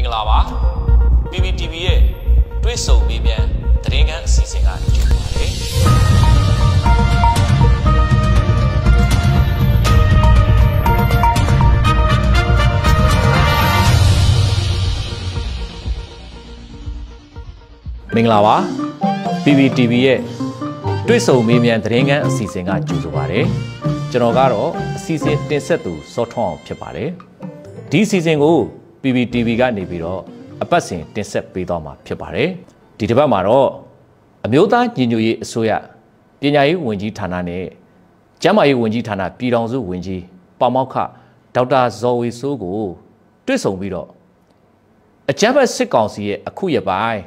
င်္ဂလာပါ PPTV ရဲ့တွဲဆုံမေးမြန်းသတင်းခန်းအစီအစဉ်ကကြိုပါတယ်မင်္ဂလာပါ PPTV ရဲ့တွဲဆုံမေးမြန်းသတင်းခန်းအစီအစဉ်ကကြိုဆိုပါတယ်ကျွန်တော်ကတော့အစီအစဉ်တင်ဆက်သူစောထွန်းအောင်ဖြစ်ပါတယ်ဒီအစီအစဉ်ကို PPTV ကနေပြီးတော့အပတ်စဉ်တင်ဆက်ပေးသွားမှာဖြစ်ပါတယ်ဒီတစ်ပတ်မှာတော့အမျိုးသားညီညွတ်ရေးအစိုးရပညာရေးဝန်ကြီးဌာနနဲ့ကျန်းမာရေးဝန်ကြီးဌာနပြည်ထောင်စုဝန်ကြီးပါမောက္ခဒေါက်တာဇော်ဝေစိုးကိုတွေ့ဆုံပြီးတော့အကြမ်းဖက်စစ်ကောင်စီရဲ့အခုရပိုင်း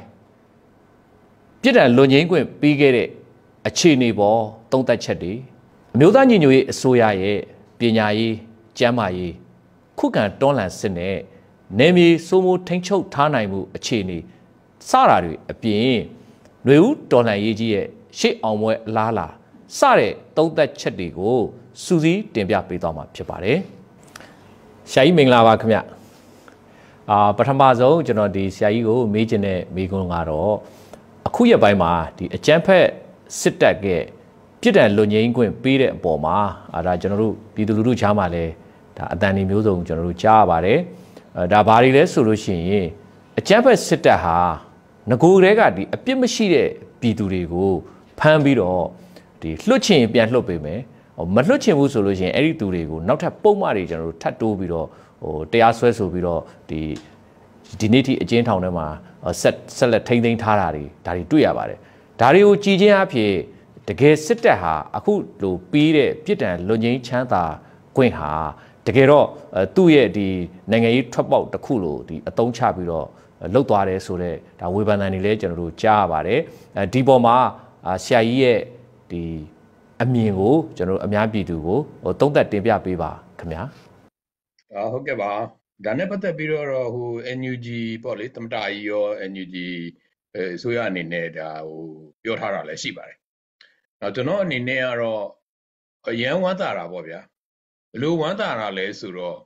ပြစ်ဒဏ်လွန်ငင်းခွင့်ပြီးခဲ့တဲ့အခြေအနေပေါ်သုံးသပ်ချက်တွေအမျိုးသားညီညွတ်ရေးအစိုးရရဲ့ပညာရေးကျန်းမာရေးခုခံတွန်းလှန်စစ်နဲ့ နေမြေစိုးမိုးထိန်းချုပ်ထားနိုင်မှုအခြေအနေစတာတွေအပြင်ຫນွေဦးတော်လှန်ရေးကြီးရဲ့ရှေ့အောင်ပွဲအလားလာစတဲ့သုံးသက်ချက်တွေကိုစူးစီးတင်ပြပေးသွားမှာဖြစ်ပါတယ်။ဆရာကြီးမင်္ဂလာပါခင်ဗျ။အာပထမဆုံးကျွန်တော်ဒီဆရာကြီးကိုမေးချင်တဲ့မေးခွန်းကတော့အခုရက်ပိုင်းမှာဒီအကြမ်းဖက်စစ်တပ်ကပြစ်ဒဏ်လွန်ငင်းခွင့်ပေးတဲ့အပေါ်မှာအာဒါကျွန်တော်တို့ပြည်သူလူထုချားမှာလည်းဒါအတန်ဒီမျိုးစုံကျွန်တော်တို့ကြားရပါတယ်အဲ ဒါဘာတွေလဲဆိုလို့ရှိရင်အကြမ်းဖက်စစ်တပ်ဟာငကိုယ်တည်းကဒီအပြစ်မရှိတဲ့ပြည်သူတွေကိုဖမ်းပြီးတော့ဒီလွှတ်ချင်ပြန်လွှတ်ပေးမယ်မလွှတ်ချင်ဘူးဆိုလို့ရှိရင်အဲ့ဒီသူတွေကိုနောက်ထပ်ပုံမှန်တွေကျွန်တော်တို့ထပ်တိုးပြီးတော့ဟိုတရားစွဲဆိုပြီးတော့ဒီဒီနေ့ထိအကျဉ်းထောင်ထဲမှာဆက်ဆက်လက်ထိန်းသိမ်းထားတာတွေဒါတွေတွေ့ရပါတယ်ဒါတွေကိုကြည်ချင်းအဖြစ်တကယ်စစ်တပ်ဟာအခုလိုပြီးတဲ့ပြစ်ဒဏ်လွန်ငင်းချမ်းသာခွင့်ဟာ တကယ်တော့သူ့ရဲ့ဒီနိုင်ငံရေးထွက်ပေါက်တစ်ခုလိုဒီအတုံးချပြီးတော့လှုပ်သွားတယ်ဆိုတော့ဒါဝေဖန်တန်တွေလည်းကျွန်တော်တို့ကြားရပါတယ်အဲဒီပေါ်မှာဆရာကြီးရဲ့ဒီအမြင်ကိုကျွန်တော်တို့အများပြည်သူကိုဟိုသုံးသက်တင်ပြပေးပါခင်ဗျာအာဟုတ်ကဲ့ပါဒါနဲ့ပတ်သက်ပြီးတော့ဟို NUG ပေါ့လေတမတာကြီးရော NUG အစိုးရအနေနဲ့ဒါဟိုပြောထားတာလည်းရှိပါတယ်။နောက်ကျွန်တော်အနေနဲ့ကတော့အရန်ဝမ်းသာတာပေါ့ဗျာ ဘလို့ဝမ်းသာတာလဲဆိုတော့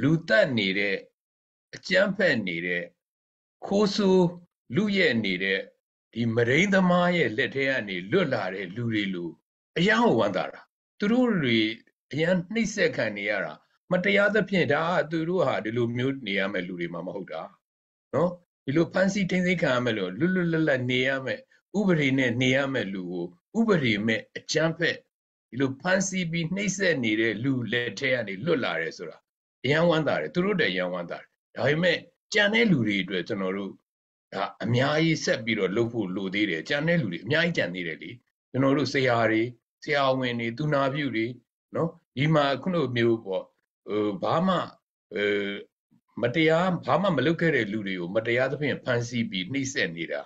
လူတက်နေတဲ့အကြမ်းဖက်နေတဲ့ခိုးဆိုးလူရဲ့နေတဲ့ဒီမရိန်းသမားရဲ့လက်ထဲကနေလွတ်လာတဲ့လူတွေလိုအယံဝမ်းသာတာသူတို့တွေအယံနှိမ့်ဆက်ခံနေရတာမတရားသဖြင့်ဒါသူတို့ဟာဒီလိုမျိုးနေရမယ့်လူတွေမှမဟုတ်တာနော်ဒီလိုဖန်စီထိမ့်သိမ်းခံရမယ်လို့လွတ်လွတ်လပ်လပ်နေရမယ်ဥပဒေနဲ့နေရမယ်လူကိုဥပဒေမဲ့အကြမ်းဖက် ဒီလိုဖန်စီပြီးနှိမ့်ဆက်နေတဲ့လူလက်ထဲကနေလွတ်လာတယ်ဆိုတာအယံဝမ်းသာတယ်သူတို့တည်းအယံဝမ်းသာတယ်ဒါပေမဲ့ကြံတဲ့လူတွေအတွက်ကျွန်တော်တို့ဒါအများကြီးဆက်ပြီးတော့လုပ်ဖို့လိုသေးတယ်ကြံတဲ့လူတွေအများကြီးကြံသေးတယ်လေကျွန်တော်တို့ဆရာတွေဆရာဝန်တွေသူနာပြုတွေနော်ဒီမှာခုလိုမျိုးပေါ့ဟိုဘာမှအဲမတရားဘာမှမလုပ်ခဲ့တဲ့လူတွေကိုမတရားသဖြင့်ဖမ်းဆီးပြီးနှိပ်စက်နေတာ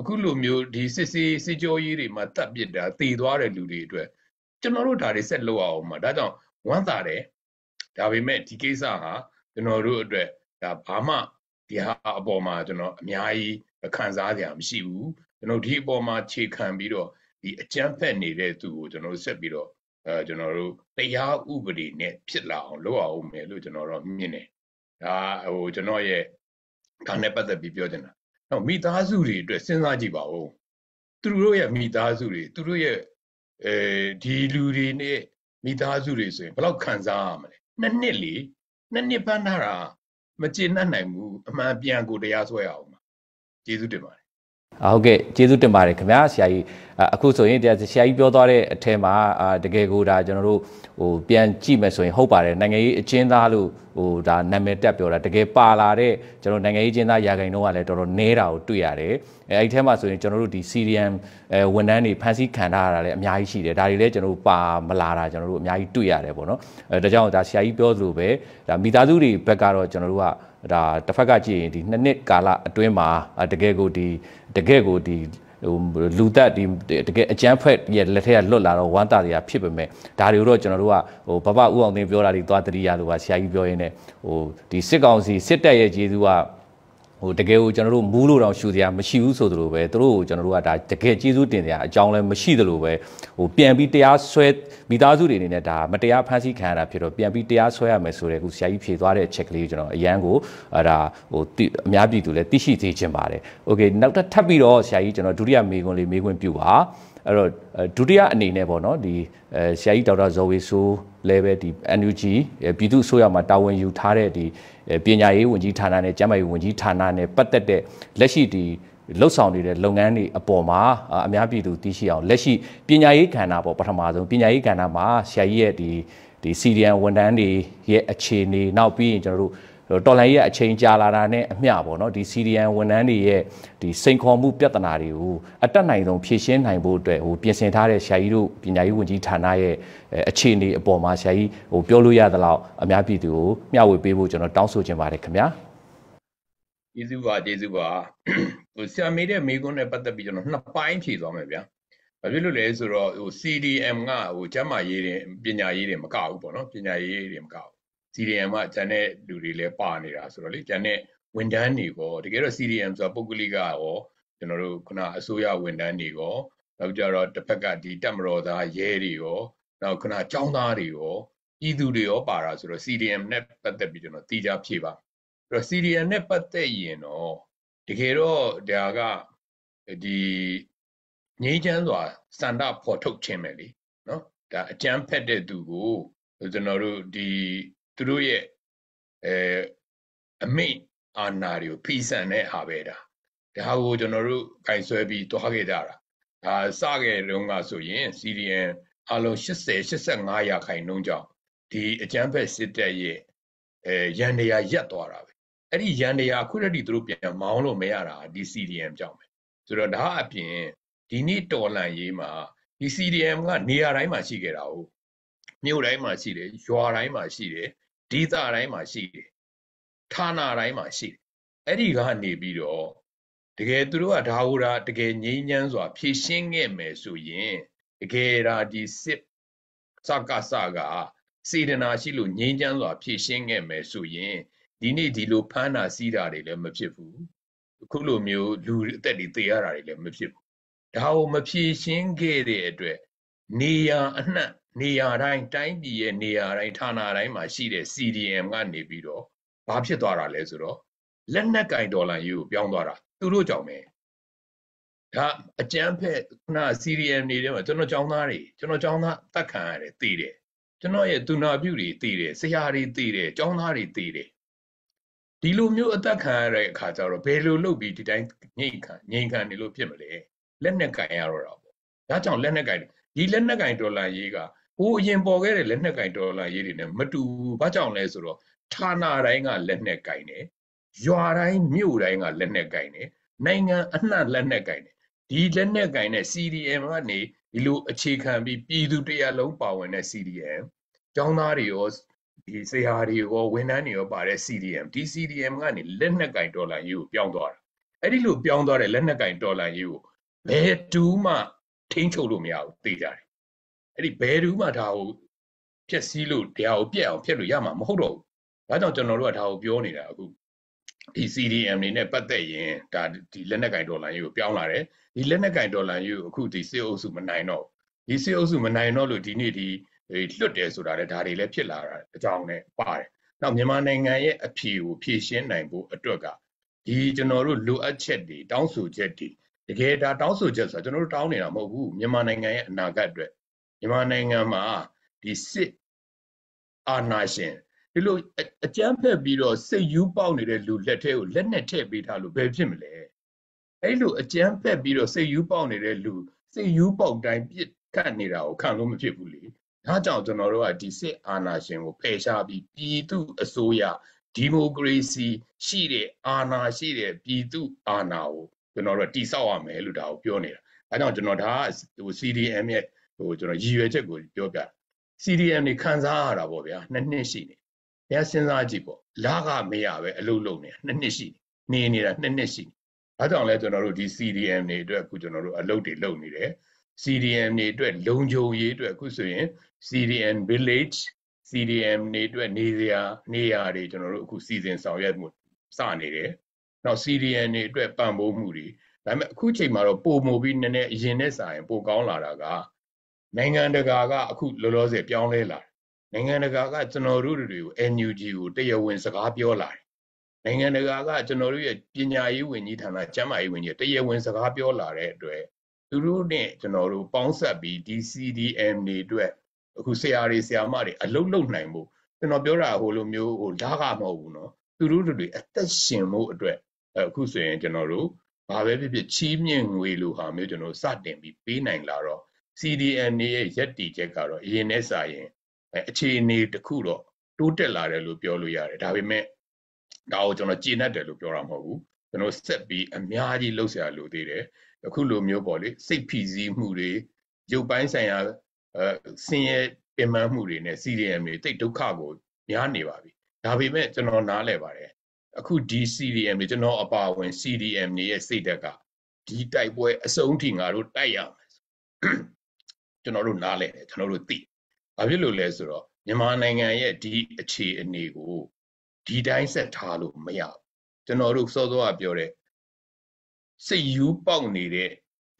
အခုလိုမျိုးဒီစစ်စေးစစ်ကြောရေးတွေမှာတတ်ပစ်တာတည်သွားတဲ့လူတွေအတွက် ကျွန်တော်တို့ဒါတွေဆက်လုပ်အောင်မှာဒါကြောင့်ဝမ်းသာတယ်ဒါပေမဲ့ဒီကိစ္စဟာကျွန်တော်တို့အတွက်ဒါဘာမှဒီဟာအပေါ်မှာကျွန်တော်အများကြီးခံစားကြရမရှိဘူးကျွန်တော်ဒီအပေါ်မှာခြေခံပြီးတော့ဒီအကြမ်းဖက်နေတဲ့သူကိုကျွန်တော်ဆက်ပြီးတော့အဲကျွန်တော်တို့တရားဥပဒေနဲ့ဖြစ်လာအောင်လုပ်အောင်မယ်လို့ကျွန်တော်တို့မြင်တယ်ဒါဟိုကျွန်တော်ရဲ့ဒါနဲ့ပတ်သက်ပြီးပြောချင်တာတော့မိသားစုတွေအတွက်စဉ်းစားကြည့်ပါဦးသူတို့ရဲ့မိသားစုတွေသူတို့ရဲ့ အဲဒီလူတွေနဲ့မိသားစုတွေဆိုရင်ဘယ်လောက်ခံစားရမလဲနှစ်နှစ်လေနှစ်နှစ်ပန်းထားတာမကျေနပ်နိုင်ဘူးအမှန်ပြန်ကိုတရားစွဲအောင်ပါကျေးဇူးတင်ပါတယ် ဟုတ်ကဲ့ကျေးဇူးတင်ပါတယ်ခင်ဗျာဆရာကြီးအခုဆိုရင်တရားဆရာကြီးပြောသွားတဲ့အထက်မှာတကယ်ကိုဒါကျွန်တော်တို့ဟိုပြန်ကြည့်မယ်ဆိုရင်ဟုတ်ပါတယ်နိုင်ငံရေးအကျဉ်းသားလို့ဟိုဒါနာမည်တက်ပြောတာတကယ်ပါလာတဲ့ကျွန်တော်နိုင်ငံရေးအကျဉ်းသားရာဂိုင်တော့ကလည်းတော်တော်နဲတာကိုတွေ့ရတယ်အဲအဲ့ဒီထဲမှာဆိုရင်ကျွန်တော်တို့ဒီ CDM အဲဝန်ထမ်းတွေဖမ်းဆီးခံထားရတာလည်းအများကြီးရှိတယ်ဒါတွေလည်းကျွန်တော်တို့ပါမလာတာကျွန်တော်တို့အများကြီးတွေ့ရတယ်ပေါ့နော်အဲဒါကြောင့်ဒါဆရာကြီးပြောသလိုပဲဒါမိသားစုတွေဘက်ကတော့ကျွန်တော်တို့က ဒါတစ်ဖက်ကကြည့်ရင်ဒီနှစ်နှစ်ကာလအတွင်းမှာတကယ်ကိုဒီတကယ်ကိုဒီဟိုလူသက်ဒီတကယ်အကျန်းဖက်ရဲ့လက်ထက်ကလွတ်လာတော့ဝမ်းတာတွေကဖြစ်ပေမဲ့ဒါတွေကိုတော့ကျွန်တော်တို့ကဟိုဘဘဦးအောင်သိန်းပြောတာတွေသွားတတိယလို့ပါဆရာကြီးပြောရင်းနဲ့ဟိုဒီစစ်ကောင်စီစစ်တပ်ရဲ့ဂျေဇူးက ဟဟိုတကယ်ကိုကျွန်တော်တို့မူးလို့တော့ရှူစရာမရှိဘူးဆိုသလိုပဲသူတို့ကိုကျွန်တော်တို့ကဒါတကယ်ကျေးဇူးတင်စရာအကြောင်းလည်းမရှိသလိုပဲဟိုပြန်ပြီးတရားဆွဲမိသားစုတွေအနေနဲ့ဒါမတရားဖန်ဆီးခံရတာဖြစ်တော့ပြန်ပြီးတရားဆွဲရမယ်ဆိုတဲ့ခုဆရာကြီးဖြေသွားတဲ့ချက်ကလေးကိုကျွန်တော်အရန်ကိုအဲဒါဟိုအများပြည်သူလည်းသိရှိသေးခြင်းပါတယ်။ Okay နောက်ထပ်ပြီးတော့ဆရာကြီးကျွန်တော်ဒုတိယမေခွန်းလေးမေခွန်းပြုပါအဲ့တော့ဒုတိယအနေနဲ့ပေါ့နော်ဒီအဲဆရာကြီးဒေါက်တာဇော်ဝေဆိုးလည်းပဲဒီ NUG ပြည်သူ့အစိုးရမှာတာဝန်ယူထားတဲ့ဒီ ပညာရေးဝန်ကြီးဌာနနဲ့ကျန်းမာရေးဝန်ကြီးဌာနနဲ့ပတ်သက်တဲ့လက်ရှိဒီလှုပ်ဆောင်နေတဲ့လုပ်ငန်းတွေအပေါ်မှာအများပြည်သူသိရှိအောင်လက်ရှိပညာရေးကဏ္ဍပေါ့ပထမဆုံးပညာရေးကဏ္ဍမှာဆရာကြီးရဲ့ဒီဒီ CDN ဝန်ထမ်းတွေရဲ့အခြေအနေနောက်ပြီးရင်ကျွန်တော်တို့ တော်လိုင်းရဲ့အချိန်ကြာလာတာနဲ့အမျှပေါ့နော်ဒီ CDN ဝန်ထမ်းတွေရဲ့ဒီစိန်ခေါ်မှုပြဿနာတွေကိုအတက်နိုင်ဆုံးဖြေရှင်းနိုင်ဖို့အတွက်ဟိုပြင်ဆင်ထားတဲ့ဆရာကြီးတို့ပညာရေးဝန်ကြီးဌာနရဲ့အခြေအနေအပေါ်မှာဆရာကြီးဟိုပြောလို့ရသလောက်အများပြည်သူကိုမျှဝေပေးဖို့ကျွန်တော်တောင်းဆိုချင်ပါတယ်ခင်ဗျာကျေးဇူးပါကျေးဇူးပါဟိုဆရာမေးတဲ့မိကုန်းနဲ့ပတ်သက်ပြီးကျွန်တော်နှစ်ပိုင်းဖြေသွားမယ်ဗျာဘာဖြစ်လို့လဲဆိုတော့ဟို CDM ကဟိုကျမ်းမာရေးတွေပညာရေးတွေမကဘူးပေါ့နော်ပညာရေးတွေမကဘူး CDM ကကျန်တဲ့လူတွေလည်းပါနေတာဆိုတော့လေကျန်တဲ့ဝန်ထမ်းတွေရောတကယ်တော့ CDM ဆိုတာပုဂ္ဂလိကရောကျွန်တော်တို့ခုနအစိုးရဝန်ထမ်းတွေရောနောက်ကြတော့တစ်ဖက်ကဒီတက်မတော်သားရဲတွေရောနောက်ခုနចောင်းသားတွေရောပြည်သူတွေရောပါတာဆိုတော့ CDM နဲ့ပတ်သက်ပြီးကျွန်တော်သိကြဖြေပါအဲ့တော့ CDM နဲ့ပတ်သက်ရင်တော့တကယ်တော့ဒါကဒီငြိမ်းချမ်းစွာစန္ဒဖော်ထုတ်ခြင်းပဲလေနော်ဒါအကြမ်းဖက်တဲ့သူကိုကျွန်တော်တို့ဒီ သူတို့ရဲ့အဲအမိတ်အာဏာတွေကိုဖိစံတဲ့ဟာပဲဒါဒါကိုကျွန်တော်တို့ခြင်ဆွဲပြီးတွားခဲ့ကြတာဒါစခဲ့တုန်းကဆိုရင် CDN အလုံး80 85ရာခိုင်နှုန်းကြောင့်ဒီအကြမ်းဖက်စစ်တပ်ရဲ့အဲရန်တရားရက်သွားတာပဲအဲ့ဒီရန်တရားအခုတည်းကသူတို့ပြန်မောင်းလို့မရတာဒီ CDM ကြောင့်ပဲဆိုတော့ဒါအပြင်ဒီနေ့တော်လန်ရေးမှာဒီ CDM ကနေရာတိုင်းမှာရှိခဲ့တာဟုတ်မြို့တိုင်းမှာရှိတယ်ရွာတိုင်းမှာရှိတယ် ဒေသတိုင်းမှာရှိတယ်ဌာနတိုင်းမှာရှိတယ်အဲ့ဒီကနေပြီးတော့တကယ်သူတို့ကဒါဟိုဒါတကယ်ငြိမ်းချမ်းစွာဖြည့်ရှင်းခဲ့မယ်ဆိုရင်တကယ်ဒါဒီစစ်စကစကစေတနာရှိလို့ငြိမ်းချမ်းစွာဖြည့်ရှင်းခဲ့မယ်ဆိုရင်ဒီနေ့ဒီလိုဖမ်းတာစီးတာတွေလည်းမဖြစ်ဘူးအခုလိုမျိုးလူအသက်တွေသေရတာတွေလည်းမဖြစ်ဘူးဒါကိုမဖြည့်ရှင်းခဲ့တဲ့အတွက် နေရအနှံ့နေရာတိုင်းတိုင်းပြည်ရဲ့နေရာတိုင်းဌာနတိုင်းမှာရှိတဲ့ CDM ကနေပြီးတော့ဘာဖြစ်သွားတာလဲဆိုတော့လက်နက်ကင်ဒေါ်လာယူကိုပြောင်းသွားတာသူတို့ကြောင့်ပဲဒါအကျန်းဖက်ခုန CDM နေတယ်မှာကျွန်တော်ចောင်းသားတွေကျွန်တော်ចောင်းသားတတ်ခံရတယ်တည်တယ်ကျွန်တော်ရဲ့သူနာပြုတွေတည်တယ်ဆရာတွေတည်တယ်ចောင်းသားတွေတည်တယ်ဒီလိုမျိုးအသက်ခံရတဲ့အခါကျတော့ဘယ်လိုလုပ်ပြီးဒီတိုင်းငြိမ်ခံငြိမ်ခံနေလို့ဖြစ်မလဲလက်နက်ကင်ရတော့တာပေါ့ဒါကြောင့်လက်နက်ကင် ဒီလက်နက်ကင်ဒေါ်လာရေးကဟိုအရင်ပေါ်ခဲ့တဲ့လက်နက်ကင်ဒေါ်လာရေးတွေနဲ့မတူဘူးဘာကြောင့်လဲဆိုတော့ဌာနတိုင်းကလက်နက်ကင်တယ်ရွာတိုင်းမြို့တိုင်းကလက်နက်ကင်တယ်နိုင်ငံအနှံ့လက်နက်ကင်တယ်ဒီလက်နက်ကင်တဲ့ CDM ကနေဒီလိုအခြေခံပြီးပြည်သူတရားလုံးပါဝင်တဲ့ CDM ကျောင်းသားတွေရောဒီဆရာတွေရောဝန်ထမ်းတွေရောပါတဲ့ CDM ဒီ CDM ကနေလက်နက်ကင်ဒေါ်လာရေးကိုပြောင်းသွားတာအဲ့ဒီလိုပြောင်းသွားတဲ့လက်နက်ကင်ဒေါ်လာရေးကိုဘယ်တူးမှ ထိန်းချုပ်လို့မရဘူးသိကြတယ်အဲ့ဒီဘယ်သူမှဒါကိုဖြက်စီးလို့တရားကိုပြက်အောင်ဖျက်လို့ရမှာမဟုတ်တော့ဘူးဒါကြောင့်ကျွန်တော်တို့ကဒါကိုပြောနေတာအခုဒီ CDM နေနဲ့ပတ်သက်ရင်ဒါဒီလက်နက်ကင်ဒေါ်လာကြီးကိုပြောင်းလာတယ်ဒီလက်နက်ကင်ဒေါ်လာကြီးကိုအခုဒီစစ်အုပ်စုမနိုင်တော့ဒီစစ်အုပ်စုမနိုင်တော့လို့ဒီနေ့ဒီလွတ်တယ်ဆိုတာလည်းဒါတွေလည်းဖြစ်လာတာအကြောင်းနဲ့ပါတယ်နောက်မြန်မာနိုင်ငံရဲ့အဖြေကိုဖြည့်ရှင်းနိုင်ဖို့အတွက်ကဒီကျွန်တော်တို့လိုအပ်ချက်တွေတောင်းဆိုချက်တွေ တကယ်ဒါတောင်းဆိုချက်ဆိုတာကျွန်တော်တို့တောင်းနေတာမဟုတ်ဘူးမြန်မာနိုင်ငံရဲ့အနာဂတ်အတွက်မြန်မာနိုင်ငံမှာဒီစစ်အာဏာရှင်ဒီလိုအကြမ်းဖက်ပြီးတော့စိတ်ယူပေါက်နေတဲ့လူလက်ထဲကိုလက်နဲ့ထည့်ပေးထားလို့ဘယ်ဖြစ်မလဲအဲ့လိုအကြမ်းဖက်ပြီးတော့စိတ်ယူပေါက်နေတဲ့လူစိတ်ယူပေါက်တိုင်းပြစ်ခတ်နေတာကိုခံလို့မဖြစ်ဘူးလေဒါကြောင့်ကျွန်တော်တို့ကဒီစစ်အာဏာရှင်ကိုဖယ်ရှားပြီးပြည်သူအစိုးရဒီမိုကရေစီရှိတဲ့အာဏာရှိတဲ့ပြည်သူအာဏာကို ကျွန်တော်တို့တိဆောက်ရမယ်လို့ဒါကိုပြောနေတာအဲကြောင့်ကျွန်တော်ဒါဟို CDM ရဲ့ဟိုကျွန်တော်ရည်ရွယ်ချက်ကိုပြောပြ CDM နေခံစားရတာပေါ့ဗျာနှစ်နှစ်ရှိနေဘယ်စဉ်းစားကြည့်ပေါ့လာကမေးရပဲအလုပ်လုပ်နေနှစ်နှစ်ရှိနေနေနေတာနှစ်နှစ်ရှိအဲကြောင့်လဲကျွန်တော်တို့ဒီ CDM နေအတွက်အခုကျွန်တော်တို့အလုပ်တွေလုပ်နေတယ် CDM နေအတွက်လုံခြုံရေးအတွက်အခုဆိုရင် CDM village CDM နေအတွက်နေစရာနေရာတွေကျွန်တော်တို့အခုစီစဉ်ဆောင်ရွက်မှုစနေတယ် နောက် CDN တွေအတွက်ပံ့ပိုးမှုတွေဒါပေမဲ့အခုချိန်မှာတော့ပိုမိုပြီးနည်းနည်းအရင်နဲ့စာရင်ပိုကောင်းလာတာကနိုင်ငံတကာကအခုလောလောဆယ်ပြောင်းလဲလာတယ်နိုင်ငံတကာကကျွန်တော်တို့တွေကို NUG ကိုတရားဝင်စကားပြောလာတယ်နိုင်ငံတကာကကျွန်တော်တို့ရဲ့ပညာရေးဝန်ကြီးဌာနကျန်းမာရေးဝန်ကြီးတရားဝင်စကားပြောလာတဲ့အတွက်သူတို့နဲ့ကျွန်တော်တို့ပေါင်းဆက်ပြီး DCDM တွေအတွက်အခုဆရာတွေဆရာမတွေအလုပ်လုပ်နိုင်ဖို့ကျွန်တော်ပြောတာဟိုလိုမျိုးဟိုဓာကမဟုတ်ဘူးเนาะသူတို့တွေအသက်ရှင်မှုအတွက် အခုဆိုရင်ကျွန်တော်တို့ဘာပဲဖြစ်ဖြစ်ချီးမြှင့်ငွေလိုဟာမျိုးကျွန်တော်စတင်ပြီးပေးနိုင်လာတော့ CDN ရဲ့ရက်တီချက်ကတော့အရင်နဲ့စာရင်အခြေအနေတစ်ခုတော့တိုးတက်လာတယ်လို့ပြောလို့ရတယ်ဒါပေမဲ့ဒါကိုကျွန်တော်ကျေနပ်တယ်လို့ပြောတာမဟုတ်ဘူးကျွန်တော်ဆက်ပြီးအများကြီးလှုပ်ရှားလိုသေးတယ်အခုလိုမျိုးပေါ့လေစိတ်ဖိစီးမှုတွေရုပ်ပိုင်းဆိုင်ရာအဲဆင်းရဲပင်ပန်းမှုတွေနဲ့ CDM တွေတိတ်ဒုက္ခကိုများနေပါပြီဒါပေမဲ့ကျွန်တော်နားလဲပါတယ် အခုဒီ CDM တွေကျွန်တော်အပါဝင် CDM တွေရဲ့စိတ်ဓာတ်ကဒီတိုက်ပွဲအဆုံးထိငါတို့တိုက်ရမယ်ကျွန်တော်တို့နားလဲတယ်ကျွန်တော်တို့သိဘာဖြစ်လို့လဲဆိုတော့မြန်မာနိုင်ငံရဲ့ဒီအခြေအနေကိုဒီတိုင်းဆက်ထားလို့မရဘူးကျွန်တော်တို့စောစောကပြောတဲ့စိတ်ယူပေါက်နေတဲ့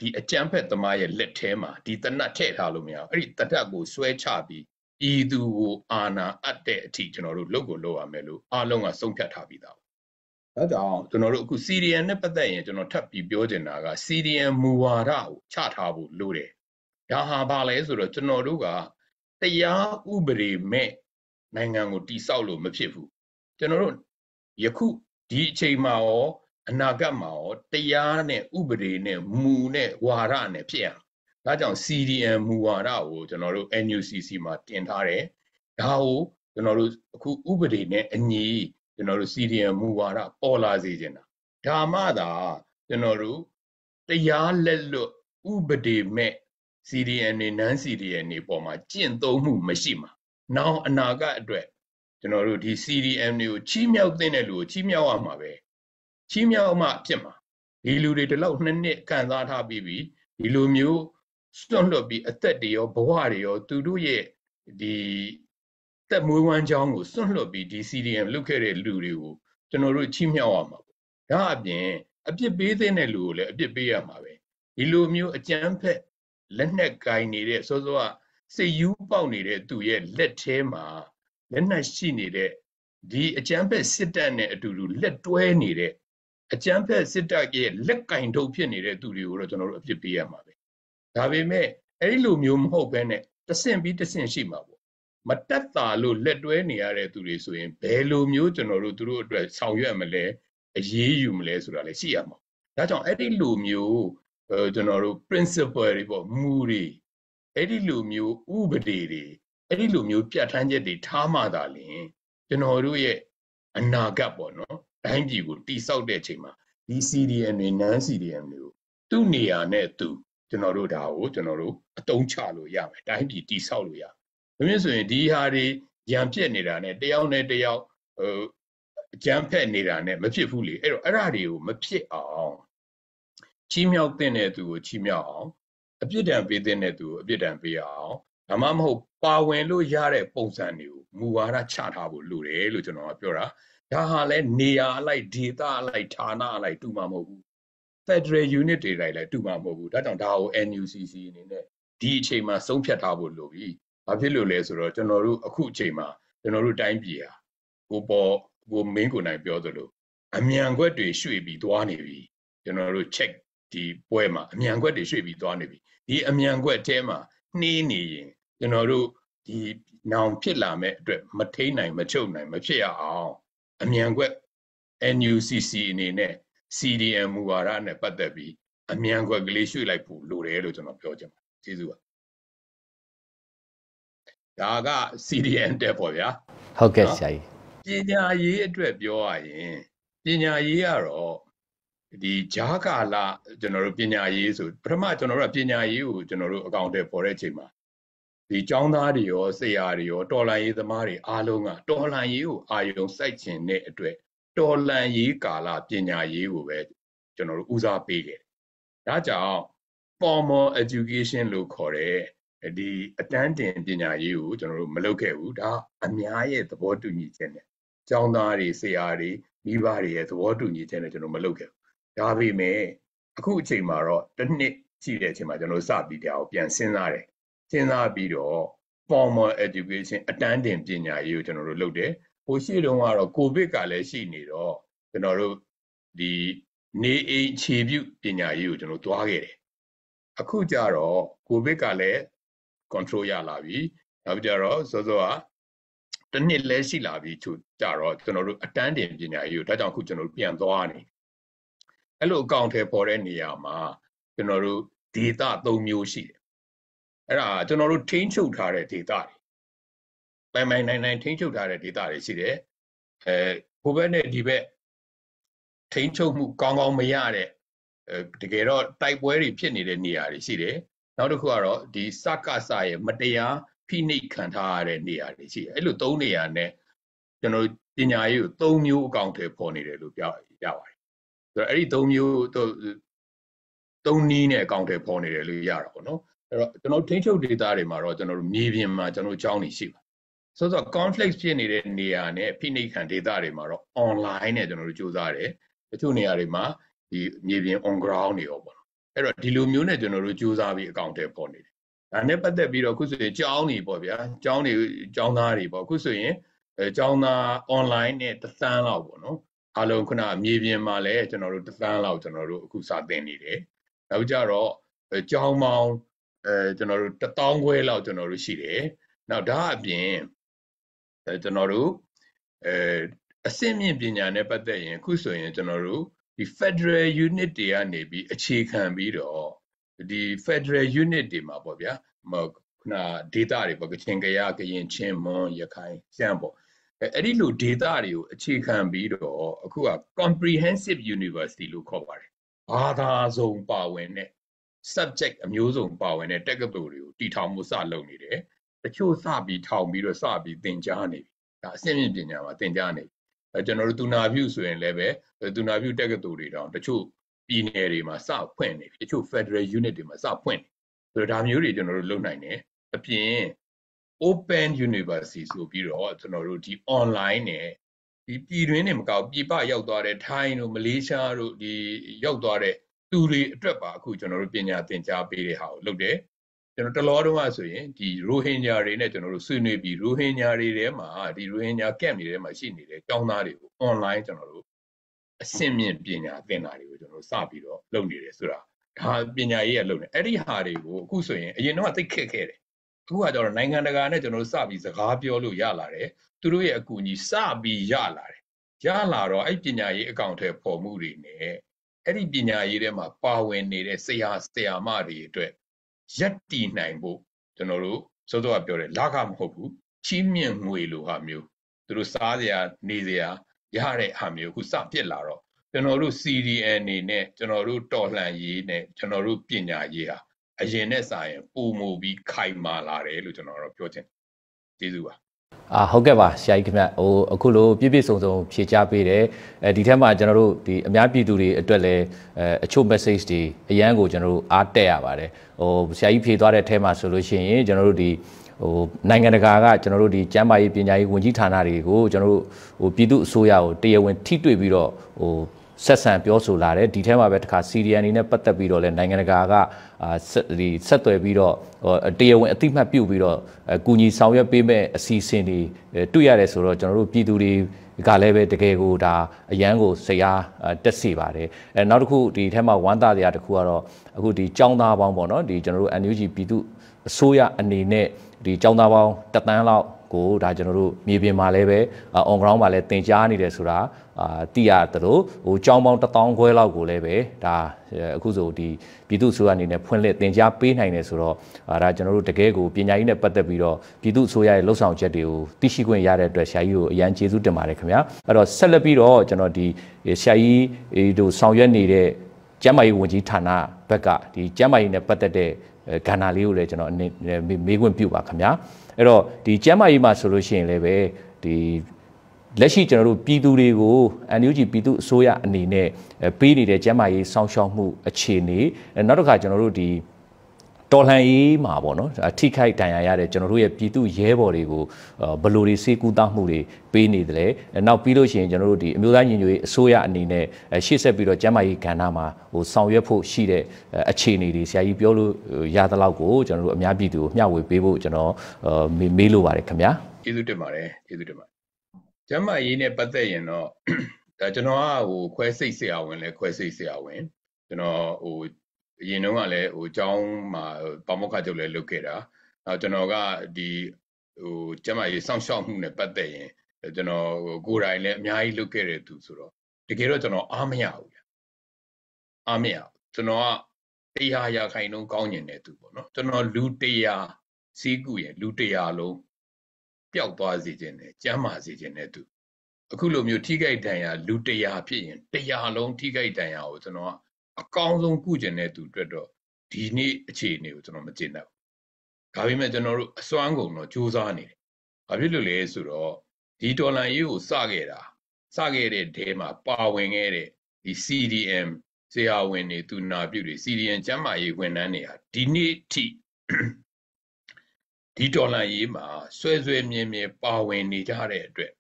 ဒီအကြမ်းဖက်သမားရဲ့လက်ထဲမှာဒီတနတ်ထည့်ထားလို့မရဘူးအဲ့ဒီတနတ်ကိုဆွဲချပြီးဤသူကိုအာနာအပ်တဲ့အထိကျွန်တော်တို့လုပ်ကိုလုပ်ရမယ်လို့အားလုံးကဆုံးဖြတ်ထားပြီးသား ဒါကြောင့်ကျွန်တော်တို့အခု CDN နဲ့ပတ်သက်ရင်ကျွန်တော်ထပ်ပြီးပြောချင်တာက CDN မူဝါဒကိုချထားဖို့လိုတယ်ဒါဟာဘာလဲဆိုတော့ကျွန်တော်တို့ကတရားဥပဒေမဲ့နိုင်ငံကိုတိဆောက်လို့မဖြစ်ဘူးကျွန်တော်တို့ယခုဒီအချိန်မှာရောအနာဂတ်မှာရောတရားနဲ့ဥပဒေနဲ့မူနဲ့ဝါဒနဲ့ဖြစ်ရဒါကြောင့် CDM မူဝါဒကိုကျွန်တော်တို့ NUCC မှာတင်ထားတယ်ဒါကိုကျွန်တော်တို့အခုဥပဒေနဲ့အညီ ကျွန်တော်တို့ CDM မူဝါဒပေါ်လာစေချင်တာဒါမှသာကျွန်တော်တို့တရားလက်လွတ်ဥပဒေမဲ့ CDN နဲ့ non CDN တွေပေါ်မှာကျင့်သုံးမှုမရှိမှာနောက်အနာဂတ်အတွက်ကျွန်တော်တို့ဒီ CDM တွေကိုချီးမြှောက်တဲ့လူကိုချီးမြှောက်ရမှာပဲချီးမြှောက်မှဖြစ်မှာဒီလူတွေဒီလောက်နှစ်နှစ်ခံစားထားပြီးပြီဒီလိုမျိုးစွန့်လွတ်ပြီးအသက်တွေရောဘဝတွေရောသူတို့ရဲ့ဒီ တက်မွေးဝမ်းကြောင်းကိုစွန့်လွတ်ပြီးဒီ CDM လုပ်ခဲ့တဲ့လူတွေကိုကျွန်တော်တို့ချီးမြှောက်ရမှာပေါ့ဒါအပြင်အပြစ်ပေးတဲ့လူကိုလည်းအပြစ်ပေးရမှာပဲဒီလိုမျိုးအကြမ်းဖက်လက်နက်ကင်နေတဲ့စောစောကစိတ်ယူပေါက်နေတဲ့သူရဲ့လက်ထဲမှာလက်နက်ရှိနေတဲ့ဒီအကြမ်းဖက်စစ်တပ်နဲ့အတူတူလက်တွဲနေတဲ့အကြမ်းဖက်စစ်တပ်ရဲ့လက်ကင်ထုတ်ဖြစ်နေတဲ့သူတွေကိုတော့ကျွန်တော်တို့အပြစ်ပေးရမှာပဲဒါပေမဲ့အဲ့ဒီလိုမျိုးမဟုတ်ဘဲနဲ့တဆင့်ပြီးတဆင့်ရှိမှာပေါ့ မတက်တာလို့လက်တွဲနေရတဲ့သူတွေဆိုရင်ဘယ်လိုမျိုးကျွန်တော်တို့သူတို့အတွက်ဆောင်ရွက်မလဲအရေးယူမလဲဆိုတာလည်းရှိရမှာဒါကြောင့်အဲ့ဒီလိုမျိုးကျွန်တော်တို့ principle တွေပေါ့မူတွေအဲ့ဒီလိုမျိုးဥပဒေတွေအဲ့ဒီလိုမျိုးပြဋ္ဌာန်းချက်တွေထားမှသာလျှင်ကျွန်တော်တို့ရဲ့အနာဂတ်ပေါ့နော်တိုင်းပြည်ကိုတိဆောက်တဲ့အချိန်မှာဒီ CDN တွေ non CDN တွေကိုသူ့နေရာနဲ့သူကျွန်တော်တို့ဒါကိုကျွန်တော်တို့အတုံးချလို့ရမယ်တိုင်းပြည်တိဆောက်လို့ရမယ် ဒါမျိုးဆိုရင်ဒီဟာတွေရံပြက်နေတာနဲ့တယောက်နဲ့တယောက်ဟိုအကြမ်းဖက်နေတာနဲ့မဖြစ်ဘူးလေအဲ့တော့အဲ့ဒါတွေကိုမဖြစ်အောင်ချီးမြှောက်တဲ့သူကိုချီးမြှောက်အောင်အပြစ်ဒဏ်ပေးတဲ့သူကိုအပြစ်ဒဏ်ပေးအောင်ဒါမှမဟုတ်ပါဝင်လို့ရတဲ့ပုံစံတွေကိုမူဝါဒချထားဖို့လိုတယ်လို့ကျွန်တော်ကပြောတာဒါဟာလဲနေရာအလိုက်ဒေသအလိုက်ဌာနအလိုက်တူမှာမဟုတ်ဘူး Federal Unit တွေတိုင်းလည်းတူမှာမဟုတ်ဘူးဒါကြောင့်ဒါကို NUCC အနေနဲ့ဒီအချိန်မှာဆုံးဖြတ်ထားဖို့လိုပြီ ဘာဖြစ်လို့လဲဆိုတော့ကျွန်တော်တို့အခုအချိန်မှာကျွန်တော်တို့တိုင်းပြည်ဟာကိုပေါ်ကိုမင်းကိုနိုင်ပြောသလိုအမြန်ခွက်တွေရွှေ့ပြီးသွားနေပြီကျွန်တော်တို့ check ဒီပွဲမှာအမြန်ခွက်တွေရွှေ့ပြီးသွားနေပြီဒီအမြန်ခွက်အဲမှာနှီးနေရင်ကျွန်တော်တို့ဒီနောင်ဖြစ်လာမဲ့အတွက်မထိန်နိုင်မချုပ်နိုင်မဖြစ်ရအောင်အမြန်ကွက် NUCC အနေနဲ့ CDM မူဝါဒနဲ့ပတ်သက်ပြီးအမြန်ကွက်ကလေးရွှေ့လိုက်ဖို့လိုတယ်လို့ကျွန်တော်ပြောချင်ပါတယ်ကျေးဇူးပါ ဒါက CDM တက်ပေါ့ဗျာဟုတ်ကဲ့ဆရာကြီးပညာရေးအတွက်ပြောရရင်ပညာရေးကတော့ဒီဂျားကာလကျွန်တော်တို့ပညာရေးဆိုပထမကျွန်တော်တို့ကပညာရေးကိုကျွန်တော်တို့အကောင့်ထဲပေါ်တဲ့အချိန်မှာဒီចောင်းသားတွေရောဆရာတွေရောတော်လန်ရေးသမားတွေအားလုံးကတော်လန်ရေးကိုအာယုံစိုက်ခြင်းတဲ့အတွက်တော်လန်ရေးကာလပညာရေးကိုပဲကျွန်တော်တို့ဦးစားပေးခဲ့။ဒါကြောင့် formal education လို့ခေါ်တဲ့ ဒီအတန်းတင်ပညာရေးကိုကျွန်တော်တို့မလုပ်ခဲ့ဘူး။ဒါအများရဲ့သဘောတူညီချက်နဲ့ကျောင်းသားတွေဆရာတွေမိဘတွေရဲ့သဘောတူညီချက်နဲ့ကျွန်တော်မလုပ်ခဲ့ဘူးဒါပေမဲ့အခုအချိန်မှာတော့တစ်နှစ်ရှိတဲ့အချိန်မှာကျွန်တော်စပြီးတရားကိုပြန်စဉ်းစားတယ်စဉ်းစားပြီးတော့ formal education အတန်းတင်ပညာရေးကိုကျွန်တော်တို့လုပ်တယ်ဟိုရှိတုန်းကတော့ကိုဗစ်ကလည်းရှိနေတော့ကျွန်တော်တို့ဒီနေအိမ်ခြေပြုပညာရေးကိုကျွန်တော်သွားခဲ့တယ်အခုကြတော့ကိုဗစ်ကလည်း control ရလာပြီနောက်ကြတော့စောစောကတစ်နှစ်လဲရှိလာပြီသူကြတော့ကျွန်တော်တို့အတန်းတင်ပညာရေးကိုဒါကြောင့်အခုကျွန်တော်တို့ပြန်သွားနေအဲ့လိုအကောင့်ထဲပေါ်တဲ့နေရာမှာကျွန်တော်တို့ data ၃မျိုးရှိတယ်အဲ့ဒါကျွန်တော်တို့ထိန်းချုပ်ထားတဲ့ data တွေပိုင်ပိုင်နိုင်နိုင်ထိန်းချုပ်ထားတဲ့ data တွေရှိတယ်အဲဟိုဘက်နဲ့ဒီဘက်ထိန်းချုပ်မှုကောင်းကောင်းမရတဲ့တကယ်တော့တိုက်ပွဲတွေဖြစ်နေတဲ့နေရာတွေရှိတယ် နောက်တစ်ခုကတော့ဒီစကစရဲ့မတရားဖိနှိပ်ခံထားရတဲ့နေရာတွေရှိတယ်အဲ့လိုသုံးနေရာနဲ့ကျွန်တော်ပညာရေးကိုသုံးမျိုးအကောင့်ထဲပေါ်နေတယ်လို့ပြောရပါတယ်ဆိုတော့အဲ့ဒီသုံးမျိုးသုံးနည်းနဲ့အကောင့်ထဲပေါ်နေတယ်လို့ရတာပေါ့နော်အဲ့တော့ကျွန်တော်ထိန်းချုပ် data တွေမှာတော့ကျွန်တော်တို့မြေပြင်မှာကျွန်တော်ကြောင်းနေရှိပါဆိုတော့ conflict ဖြစ်နေတဲ့နေရာနဲ့ဖိနှိပ်ခံ data တွေမှာတော့ online နဲ့ကျွန်တော်တို့စူးစမ်းတယ်တချို့နေရာတွေမှာဒီမြေပြင် on ground တွေရောပေါ့နော် အဲ့တော့ဒီလိုမျိုးနဲ့ကျွန်တော်တို့စူးစမ်းပြီးအကောင့်ထဲပေါ်နေတယ်ဒါနဲ့ပတ်သက်ပြီးတော့အခုဆိုရင်ကျောင်းတွေပေါ့ဗျာကျောင်းတွေကျောင်းသားတွေပေါ့အခုဆိုရင်အဲကျောင်းသား online နဲ့တစ်သန်းလောက်ပေါ့နော်အားလုံးခုနမြေပြင်မှာလည်းကျွန်တော်တို့တစ်သန်းလောက်ကျွန်တော်တို့အခုစာသင်နေတယ်နောက်ကြတော့ကျောင်းပေါင်းအဲကျွန်တော်တို့တထောင်ခွဲလောက်ကျွန်တော်တို့ရှိတယ်နောက်ဒါအပြင်အဲကျွန်တော်တို့အဲအဆင့်မြင့်ပညာနဲ့ပတ်သက်ရင်အခုဆိုရင်ကျွန်တော်တို့ ဒီ Federal Unit တွေကနေပြီးအခြေခံပြီးတော့ဒီ Federal Unit တွေမှာပေါ့ဗျာခုန data တွေပေါ့ကချင်ကရကရင်ချင်းမွန်ရခိုင်ရှမ်းပေါ့အဲ့ဒီလို data တွေကိုအခြေခံပြီးတော့အခုက comprehensive university လို့ခေါ်ပါတယ်ဘာသာစုံပါဝင်တဲ့ subject အမျိုးစုံပါဝင်တဲ့တက္ကသိုလ်တွေကိုတည်ထောင်မှုစလုပ်နေတယ်တချို့စပြီးထောင်ပြီးတော့စပြီးသင်ကြားနေပြီဒါအဆင့်မြင့်ပညာမှာသင်ကြားနေပြီအဲ ကျွန်တော်တို့တူနာဖြူဆိုရင်လည်းပဲတူနာဖြူတက္ကသိုလ်တွေတောင်တချို့ပြည်နယ်တွေမှာစဖွင့်နေပြီတချို့ Federal Unit တွေမှာစဖွင့်နေဆိုတော့ဒါမျိုးတွေကျွန်တော်တို့လုပ်နိုင်တယ်အပြင် Open University ဆိုပြီးတော့ကျွန်တော်တို့ဒီ online နဲ့ဒီပြည်တွင်းနဲ့မကောက်ပြည်ပရောက်သွားတဲ့ထိုင်းတို့မလေးရှားတို့ဒီရောက်သွားတဲ့သူတွေအတွက်ပါအခုကျွန်တော်တို့ပညာသင်ကြားပေးတဲ့ဟာကိုလုပ်တယ် ကျွန်တော်တလောတုန်းကဆိုရင်ဒီရိုဟင်ဂျာတွေနဲ့ကျွန်တော်တို့ဆွေးနွေးပြီးရိုဟင်ဂျာတွေထဲမှာဒီရိုဟင်ဂျာကန့်တွေထဲမှာရှိနေတဲ့ကျောင်းသားတွေကို online ကျွန်တော်တို့အဆင့်မြင့်ပညာသင်တာတွေကိုကျွန်တော်စပြီးတော့လုပ်နေတယ်ဆိုတာဒါပညာရေးကလုပ်နေအဲ့ဒီဟာတွေကိုအခုဆိုရင်အရင်တော့သိခက်ခဲ့တယ်အခုကကျတော့နိုင်ငံတကာနဲ့ကျွန်တော်တို့စပြီးစကားပြောလို့ရလာတယ်သူတို့ရဲ့အကူအညီစပြီးရလာတယ်ရလာတော့အဲ့ပညာရေးအကောင့်ထဲပေါ်မှုတွေနဲ့အဲ့ဒီပညာရေးထဲမှာပါဝင်နေတဲ့ဆရာဆရာမတွေအတွက် ရက်တည်နိုင်ဖို့ကျွန်တော်တို့စောစောကပြောတယ်လာခမဟုတ်ဘူးချီးမြှင့်ငွေလိုဟာမျိုးသူတို့စားစရာနေစရာရတဲ့ဟာမျိုးခုစပြစ်လာတော့ကျွန်တော်တို့ CDN နေနဲ့ကျွန်တော်တို့တော်လှန်ရေးနဲ့ကျွန်တော်တို့ပညာရေးဟာအရင်နဲ့စာရင်ပုံမူပြီးခိုင်မာလာတယ်လို့ကျွန်တော်တို့ပြောချင်ကျေးဇူးပါ အာဟုတ်ကဲ့ပါဆရာကြီးခင်ဗျဟိုအခုလိုပြည့်ပြည့်စုံစုံဖြေချပေးတယ်အဲဒီထက်မှကျွန်တော်တို့ဒီအများပြည်သူတွေအတွက်လည်းအဲအချို့ message တွေအရန်ကိုကျွန်တော်တို့အားတက်ရပါတယ်ဟိုဆရာကြီးဖြေသွားတဲ့အထဲမှာဆိုလို့ရှိရင်ကျွန်တော်တို့ဒီဟိုနိုင်ငံတကာကကျွန်တော်တို့ဒီကျန်းမာရေးပညာရေးဝန်ကြီးဌာနတွေကိုကျွန်တော်တို့ဟိုပြည်သူအစိုးရကိုတရားဝင်ထိတွေ့ပြီးတော့ဟို ဆက်ဆံပြောဆိုလာတယ်ဒီထဲမှာပဲတခါစီရီယန်နေနဲ့ပတ်သက်ပြီးတော့လဲနိုင်ငံတကာကအာဒီဆက်သွယ်ပြီးတော့တရားဝင်အသိမှတ်ပြုပြီးတော့ကူညီဆောင်ရွက်ပေးမဲ့အစီအစဉ်တွေတွေ့ရတယ်ဆိုတော့ကျွန်တော်တို့ပြည်သူတွေကလည်းပဲတကယ်ကိုဒါအရန်ကိုစိတ်အားတက်စီပါတယ်အဲနောက်တစ်ခုဒီထဲမှာဝမ်းသာစရာတစ်ခုကတော့အခုဒီចောင်းသားပေါင်းပေါ့နော်ဒီကျွန်တော်တို့ NUG ပြည်သူအစိုးရအနေနဲ့ဒီចောင်းသားပေါင်းတသန်းလောက် ကိုဒါကျွန်တော်တို့မြေပြင်မှာလည်းပဲ on ground မှာလည်းတင်ကြားနေတယ်ဆိုတာအာသိရတယ်လို့ဟိုကြောင်းပေါင်း1000ခွဲလောက်ကိုလည်းပဲဒါအခုဆိုဒီပြည်သူ့အစိုးရအနေနဲ့ဖွင့်လှစ်တင်ကြားပေးနိုင်တယ်ဆိုတော့အာဒါကျွန်တော်တို့တကယ်ကိုပညာရေးနဲ့ပတ်သက်ပြီးတော့ပြည်သူ့အစိုးရရဲ့လှုပ်ဆောင်ချက်တွေကိုသိရှိခွင့်ရတဲ့အတွက်ဆရာကြီးကိုအရန်ကျေးဇူးတင်ပါတယ်ခင်ဗျာအဲ့တော့ဆက်လက်ပြီးတော့ကျွန်တော်ဒီဆရာကြီးတို့ဆောင်ရွက်နေတဲ့ကျန်းမာရေးဝန်ကြီးဌာနဘက်ကဒီကျန်းမာရေးနဲ့ပတ်သက်တဲ့ကဏ္ဍလေးကိုလည်းကျွန်တော်မေးခွင့်ပြုပါခင်ဗျာ အဲ့တော့ဒီကျမ်းမာရေးမှာဆိုလို့ရှိရင်လည်းပဲဒီလက်ရှိကျွန်တော်တို့ပြည်သူတွေကို NUG ပြည်သူအစိုးရအနေနဲ့ပေးနေတဲ့ကျန်းမာရေးစောင့်ရှောက်မှုအခြေအနေနောက်တစ်ခါကျွန်တော်တို့ဒီ တော်လှန်ရေးမှာပေါ့နော်ထိခိုက်တန်ရာရတဲ့ကျွန်တော်တို့ရဲ့ပြည်သူရဲဘော်တွေကိုဘယ်လိုတွေစေကူတာမှုတွေပေးနေတယ်လဲနောက်ပြီးလို့ရှိရင်ကျွန်တော်တို့ဒီအမျိုးသားညီညွတ်ရေးအစိုးရအနေနဲ့ရှေ့ဆက်ပြီးတော့ကျန်းမာရေးကဏ္ဍမှာဟိုဆောင်ရွက်ဖို့ရှိတဲ့အခြေအနေတွေဆရာကြီးပြောလို့ရသလောက်ကိုကျွန်တော်တို့အများပြည်သူကိုမျှဝေပေးဖို့ကျွန်တော်မေးလိုပါတယ်ခင်ဗျာကျေးဇူးတင်ပါတယ်ကျေးဇူးတင်ပါတယ်ကျန်းမာရေးနဲ့ပတ်သက်ရင်တော့ဒါကျွန်တော်ကဟိုခွဲစိတ်ဆရာဝန်လဲခွဲစိတ်ဆရာဝန်ကျွန်တော်ဟို အရင်တုန်းကလည်းဟိုအကြောင်းမှာပါမောက္ခချုပ်လည်းလုပ်ခဲ့တာနောက်ကျွန်တော်ကဒီဟိုကျမကြီးစောင့်ရှောက်မှုနဲ့ပတ်သက်ရင်ကျွန်တော်ကိုယ်တိုင်လည်းအများကြီးလုပ်ခဲ့တဲ့သူဆိုတော့တကယ်တော့ကျွန်တော်အားမရဘူးဗျအားမရဘူးကျွန်တော်ကတရားရာခိုင်နှုန်းကောင်းကျင်တဲ့သူပေါ့နော်ကျွန်တော်လူတရားစီးကူရဲ့လူတရားလုံးပျောက်သွားစေခြင်းနဲ့ကျမ်းမာစေခြင်းနဲ့သူအခုလိုမျိုးထိခိုက်ဒဏ်ရာလူတရားဖြစ်ရင်တရားလုံးထိခိုက်ဒဏ်ရာကိုကျွန်တော်က အကောင်းဆုံးကုကျင်တဲ့သူအတွက်တော့ဒီနေ့အခြေအနေကိုကျွန်တော်မကျင်တတ်ဘူး။ဒါပေမဲ့ကျွန်တော်တို့အစွမ်းကုန်တော့စူးစမ်းနေတယ်။ဘာဖြစ်လို့လဲဆိုတော့ဒီဒေါ်လာရေးကိုစခဲ့တာစခဲ့တဲ့တဲမှာပါဝင်ခဲ့တဲ့ဒီ CDM ဆရာဝန်တွေသူနာပြုတွေ CDM ကျန်းမာရေးဝန်ထမ်းတွေဟာဒီနေ့ထိဒီဒေါ်လာရေးမှာဆွဲဆွဲမြဲမြဲပါဝင်နေကြတဲ့အတွက်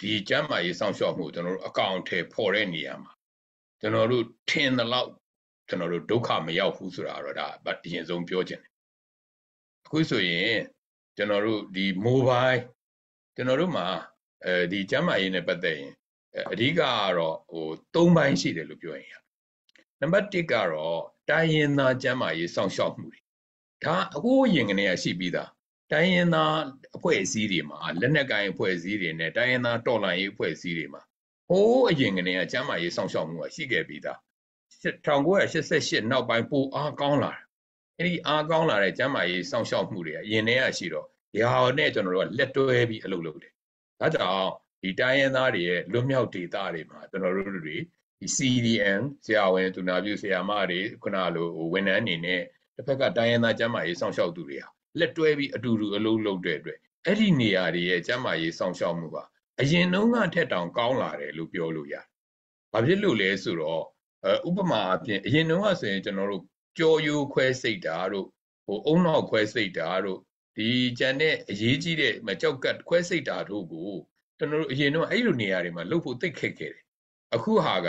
ဒီကျန်းမာရေးစောင့်ရှောက်မှုကျွန်တော်တို့အကောင့်ထဲပေါ်တဲ့နေရာမှာကျွန်တော်တို့ထင်သလောက် ကျွန်တော်တို့ဒုက္ခမရောက်ဘူးဆိုတာတော့ဒါအရင်ဆုံးပြောချင်တယ်အခုဆိုရင်ကျွန်တော်တို့ဒီ mobile ကျွန်တော်တို့မှာအဲဒီကျန်းမာရေးနဲ့ပတ်သက်ရင်အဓိကကတော့ဟို၃ပိုင်းရှိတယ်လို့ပြောရင်နံပါတ်1ကတော့တိုင်းရင်းသားကျန်းမာရေးစောင့်ရှောက်မှုတွေဒါအခုရင်ကနေရရှိပြီးသားတိုင်းရင်းသားအဖွဲ့အစည်းတွေမှာလက်နက်ကိုင်အဖွဲ့အစည်းတွေနဲ့တိုင်းရင်းသားတော်လှန်ရေးအဖွဲ့အစည်းတွေမှာဟိုးအရင်ကနေကကျန်းမာရေးစောင့်ရှောက်မှုကရှိခဲ့ပြီးသား 1988နောက်ပိုင်းပိုအားကောင်းလာတယ်အဲ့ဒီအားကောင်းလာတဲ့ကျန်းမာရေးစောင့်ရှောက်မှုတွေကအရင်တည်းကရှိတော့ရာနဲ့ကျွန်တော်တို့ကလက်တွဲပြီးအလုပ်လုပ်တယ်ဒါကြောင့်ဒီတိုင်းရင်းသားတွေရဲ့လွတ်မြောက်ဒေသတွေမှာကျွန်တော်တို့တွေဒီ CDN ဆရာဝန်သူနာပြုဆရာမတွေခုနလိုဝန်ထမ်းအနေနဲ့တစ်ဖက်ကတိုင်းရင်းသားကျန်းမာရေးစောင့်ရှောက်သူတွေဟာလက်တွဲပြီးအတူတူအလုပ်လုပ်တဲ့အတွက်အဲ့ဒီနေရာတွေရဲ့ကျန်းမာရေးစောင့်ရှောက်မှုကအရင်တုန်းကထက်တောင်ကောင်းလာတယ်လို့ပြောလို့ရတယ်။ဘာဖြစ်လို့လဲဆိုတော့ ဥပမာအဖြစ်အရင်တုန်းကဆိုရင်ကျွန်တော်တို့ကြော်ယိုခွဲစိတ်တာတို့ဟိုအုံနောက်ခွဲစိတ်တာတို့ဒီကြံတဲ့အရေးကြီးတဲ့မကြောက်ကတ်ခွဲစိတ်တာတို့ကိုကျွန်တော်တို့အရင်တော့အဲ့လိုနေရာတွေမှာလုပ်ဖို့သိခက်ခဲ့တယ်။အခုဟာက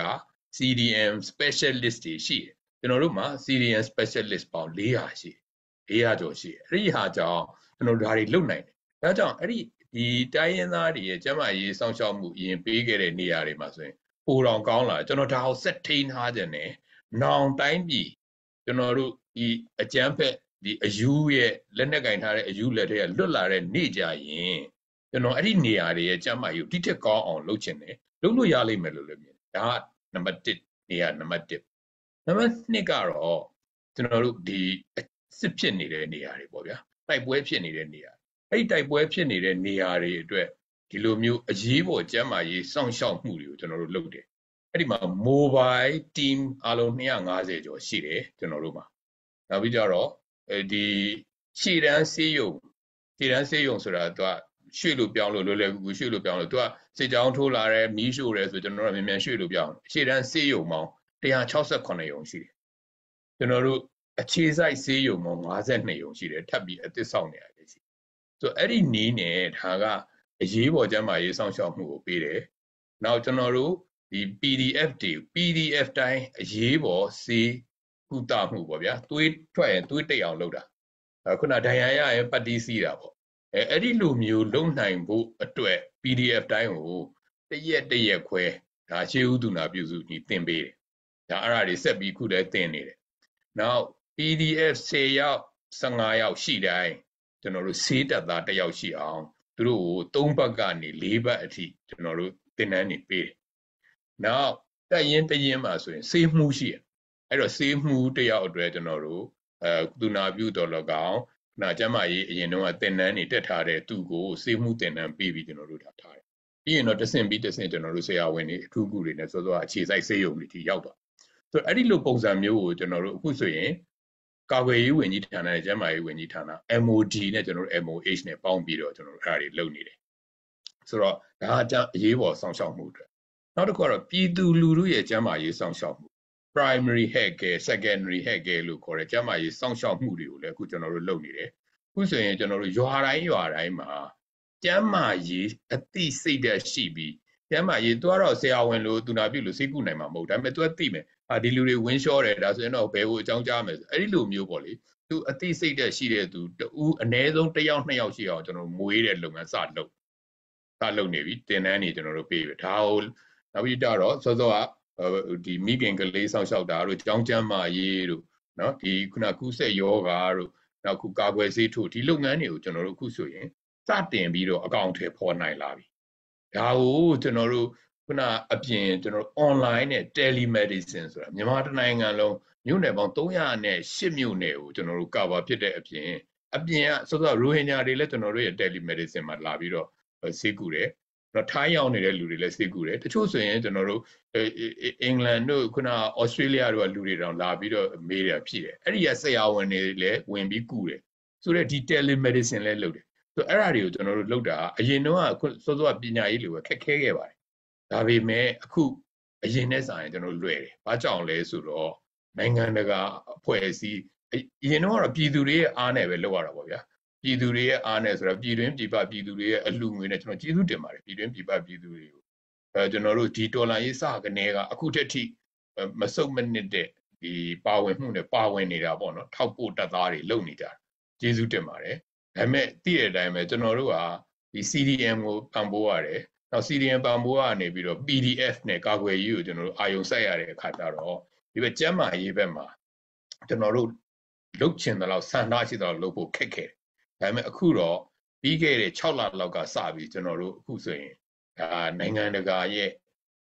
CDM specialist တွေရှိတယ်။ကျွန်တော်တို့မှာ CDM specialist ပေါင်း400ရှိတယ်။400ကျော်ရှိတယ်။အဲ့ဒီဟာကြောင့်ကျွန်တော်တို့ဒါတွေလုပ်နိုင်တယ်။ဒါကြောင့်အဲ့ဒီဒီတိုင်းရင်းသားတွေရဲ့ကျန်းမာရေးစောင့်ရှောက်မှုအရင်ပေးခဲ့တဲ့နေရာတွေမှာဆိုရင် ပိုတော်ကောင်းလာကျွန်တော်ဒါကိုဆက်ထိန်းထားခြင်းနဲ့နောင်တိုင်းပြည်ကျွန်တော်တို့ဒီအကျန်းဖက်ဒီအယူရဲ့လက်နဲ့ကင်ထားတဲ့အယူလက်တွေကလွတ်လာတဲ့နေ့ကြရင်ကျွန်တော်အဲ့ဒီနေရာတွေရဲ့ကျန်းမာရေးကိုတိတက်ကောင်းအောင်လုပ်ချင်တယ်လုပ်လို့ရလိမ့်မယ်လို့လည်းမြင်တယ်ဒါကနံပါတ်1နေရာနံပါတ်1နံပါတ်2ကတော့ကျွန်တော်တို့ဒီစစ်ဖြစ်နေတဲ့နေရာတွေပေါ့ဗျာတိုက်ပွဲဖြစ်နေတဲ့နေရာအဲ့ဒီတိုက်ပွဲဖြစ်နေတဲ့နေရာတွေအတွက် ဒီလိုမျိုးအရေးပေါ်ကျန်းမာရေးစောင့်ရှောက်မှုတွေကိုကျွန်တော်တို့လုပ်တယ်အဲ့ဒီမှာ mobile team အလုံး250ကျော်ရှိတယ်ကျွန်တော်တို့မှာနောက်ပြီးကြတော့ဒီရှေ့တန်းဆေးရုံရှေ့တန်းဆေးရုံဆိုတာသူကရွှေ့လို့ပြောင်းလို့လွယ်လွယ်ကူကူရွှေ့လို့ပြောင်းလို့သူကစစ်ကြောင်းထိုးလာတယ်မီးရှို့တယ်ဆိုကျွန်တော်တို့မြန်မြန်ရွှေ့လို့ပြောင်းရှေ့တန်းဆေးရုံပေါင်း168ရုံရှိတယ်ကျွန်တော်တို့အခြေစိုက်ဆေးရုံပေါင်း52ရုံရှိတယ်ထပ်ပြီးအသစ်ဆောင်နေရတယ်ရှိဆိုအဲ့ဒီနီးနဲ့ဒါက အရေးပေါ်ကျန်းမာရေးစောင့်ရှောက်မှုကိုပေးတယ်။နောက်ကျွန်တော်တို့ဒီ PDF တွေ PDF တိုင်းအရေးပေါ်စေးကုသမှုပေါ့ဗျာ။သွေးထွက်ရင်သွေးတိတ်အောင်လုပ်တာ။ခုနဒဏ်ရာရရင်ပတ်တီးစီးတာပေါ့။အဲအဲ့ဒီလိုမျိုးလုံနိုင်ဖို့အတွက် PDF တိုင်းကိုတရက်တရက်ခွဲဒါရှေးဥဒုနာပြုစုညီတင်ပေးတယ်။ဒါအဲ့ဒါတွေဆက်ပြီးခုလည်းတင်နေတယ်။နောက် PDF 10ယောက်15ယောက်ရှိတိုင်းကျွန်တော်တို့ဆေးတက်သားတစ်ယောက်ရှိအောင် သူတို့ကို၃ဘက်ကနေ၄ဘက်အထိကျွန်တော်တို့သင်တန်းနေပေးတယ်။နောက်တက်ရင်တရင်မှာဆိုရင်ဆေးမှုရှိရ။အဲ့တော့ဆေးမှုတယောက်အတွက်ကျွန်တော်တို့အဲသူနာပြုတော်လကောင်နာကျမကြီးအရင်တော့သင်တန်းနေတက်ထားတဲ့သူကိုဆေးမှုသင်တန်းပေးပြီးကျွန်တော်တို့ထားထားတယ်။ပြီးရင်တော့တဆင့်ပြီးတဆင့်ကျွန်တော်တို့ဆရာဝန်တွေအထူးကူတွေနဲ့စောစောအခြေစိုက်ဆေးရုံတွေထိရောက်သွား။ဆိုတော့အဲ့ဒီလိုပုံစံမျိုးကိုကျွန်တော်တို့အခုဆိုရင် ကာကွယ်ရေးဝန်ကြီးဌာနနဲ့ကျန်းမာရေးဝန်ကြီးဌာန MOD နဲ့ကျွန်တော်တို့ MOH နဲ့ပေါင်းပြီးတော့ကျွန်တော်တို့အဲ့ဒါတွေလုပ်နေတယ်ဆိုတော့ဒါကအရေးပေါ်စောင့်ရှောက်မှုအတွက်နောက်တစ်ခုကတော့ပြည်သူလူထုရဲ့ကျန်းမာရေးစောင့်ရှောက်မှု primary health care secondary health care လို့ခေါ်တယ်ကျန်းမာရေးစောင့်ရှောက်မှုတွေကိုလည်းအခုကျွန်တော်တို့လုပ်နေတယ်အခုဆိုရင်ကျွန်တော်တို့ရွာတိုင်းရွာတိုင်းမှာကျန်းမာရေးအသိစိတ်ဓာတ်ရှိပြီးကျမ်းမာရေးသူကတော့ဆရာဝန်လို့သူနာပြုလို့စိတ်ကူနိုင်မှာမဟုတ်ဒါပေမဲ့သူကသိမယ် ဟာဒီလူတွေဝင်းလျှောတယ်ဒါဆိုရင်တော့ဘယ်ကိုအကြောင်းကြားမယ်ဆိုအဲ့ဒီလိုမျိုးပေါ့လေသူအသိစိတ်တဲ့ရှိတဲ့သူတူအနည်းဆုံးတစ်ယောက်နှစ်ယောက်ရှိအောင်ကျွန်တော်မွေးတဲ့လုပ်ငန်းစလုပ်စလုပ်နေပြီတင်တန်းနေကျွန်တော်တို့ပေးပြီဒါကိုနောက်ပြီးတော့စောစောကဒီမိခင်ကလေးဆောင်လျှောက်တာတို့ကြောင်းကျမ်းမာရေးတို့နော်ဒီခုနကုဆက်ယောဂါတို့နောက်ခုကာကွယ်ဆေးထို့ဒီလုပ်ငန်းတွေကိုကျွန်တော်တို့အခုဆိုရင်စတင်ပြီးတော့အကောင့်ထဲပေါ်နိုင်လာပြီဒါကိုကျွန်တော်တို့ ခုနအပြင်ကျွန်တော် online နဲ့ telemedicine ဆိုတာမြန်မာတိုင်းနိုင်ငံလုံးမြို့နယ်ပေါင်း308မြို့နယ်ကိုကျွန်တော်တို့ cover ဖြစ်တဲ့အပြင်အပြင်ကဆိုတော့ရိုဟင်ဂျာတွေလည်းကျွန်တော်တို့ရဲ့ telemedicine မှာလာပြီးတော့ဆေးကူတယ်တော့ထိုင်းရောက်နေတဲ့လူတွေလည်းဆေးကူတယ်တချို့ဆိုရင်ကျွန်တော်တို့အင်္ဂလန်တို့ခုနဩစတြေးလျတို့ကလူတွေတောင်လာပြီးတော့မေးရဖြစ်တယ်အဲ့ဒီကဆရာဝန်တွေလည်းဝင်ပြီးကူတယ်ဆိုတော့ဒီ telemedicine လည်းလုပ်တယ်ဆိုအဲ့ဒါတွေကိုကျွန်တော်တို့လုပ်တာအရင်တော့စောစောကပညာရေးလိုပဲခက်ခဲခဲ့ပါတယ် ဒါပေမဲ့အခုအရင်နဲ့စာရင်ကျွန်တော်လွယ်တယ်ဘာကြောင့်လဲဆိုတော့နိုင်ငံတကာအဖွဲ့အစည်းအရင်တော့ပြည်သူတွေရဲ့အားနဲ့ပဲလုပ်ရတာပေါ့ဗျာပြည်သူတွေရဲ့အားနဲ့ဆိုတော့ပြည်တွင်းပြည်ပပြည်သူတွေရဲ့အလှငွေနဲ့ကျွန်တော်ကျေးဇူးတင်ပါတယ်ပြည်တွင်းပြည်ပပြည်သူတွေကိုအဲကျွန်တော်တို့ဒီဒေါ်လာရေးစကနေကအခုတည်းထိမစုံမနစ်တဲ့ဒီပါဝင်မှုနဲ့ပါဝင်နေတာပေါ့နော်ထောက်ပို့တပ်သားတွေလုပ်နေကြကျေးဇူးတင်ပါတယ်ဒါပေမဲ့သိတဲ့အတိုင်းပဲကျွန်တော်တို့ကဒီ CDM ကိုပံ့ပိုးရတယ် နောက် CDM ပံ့ပိုးရနေပြီးတော့ PDF နဲ့ကာကွယ်ရေးကိုကျွန်တော်တို့အာယုံစိုက်ရတဲ့အခါကျတော့ဒီဘက်ကျမ်းမာရေးဘက်မှာကျွန်တော်တို့လုတ်ချင်တဲ့လောက်ဆန္ဒရှိတဲ့လောက်လုပ်ဖို့ခက်ခဲတယ်ဒါပေမဲ့အခုတော့ပြီးခဲ့တဲ့6လလောက်ကစပြီးကျွန်တော်တို့အခုဆိုရင်ဒါနိုင်ငံတကာရဲ့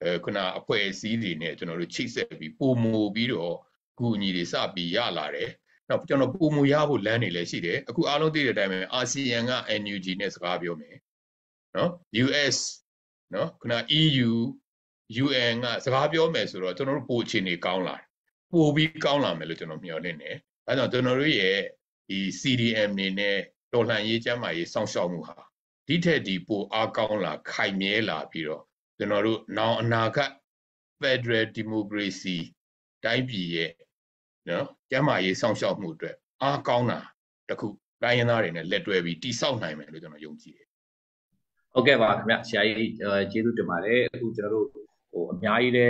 အဲခုနအဖွဲ့အစည်းတွေနဲ့ကျွန်တော်တို့ချိတ်ဆက်ပြီးပုံမူပြီးတော့ကူညီတွေစပြီးရလာတယ်နောက်ကျွန်တော်ပုံမူရဖို့လမ်းနေလည်းရှိတယ်အခုအားလုံးသိတဲ့အတိုင်းပဲအာဆီယံက NUG နဲ့စကားပြောမယ်နော် US နော်ခုန EU UN ကစကားပြောမယ်ဆိုတော့ကျွန်တော်တို့ပိုအခြေအနေကောင်းလာတယ်ပိုပြီးကောင်းလာမယ်လို့ကျွန်တော်မျှော်လင့်တယ်အဲဒါကြောင့်ကျွန်တော်တို့ရဲ့ဒီ CDM နေနဲ့တော်လှန်ရေးကျန်းမာရေးစောင့်ရှောက်မှုဟာဒီထက်ဒီပိုအားကောင်းလာခိုင်မြဲလာပြီးတော့ကျွန်တော်တို့နောင်အနာဂတ် Federal Democracy တိုင်းပြည်ရဲ့နော်ကျန်းမာရေးစောင့်ရှောက်မှုအတွက်အားကောင်းတာတခုတိုင်းရင်းသားတွေနဲ့လက်တွဲပြီးတိစောက်နိုင်မယ်လို့ကျွန်တော်ယုံကြည်တယ် ဟုတ်ကဲ့ပါခင်ဗျဆရာကြီးကျေးဇူးတင်ပါတယ်အခုကျွန်တော်တို့ဟိုအများကြီးလဲ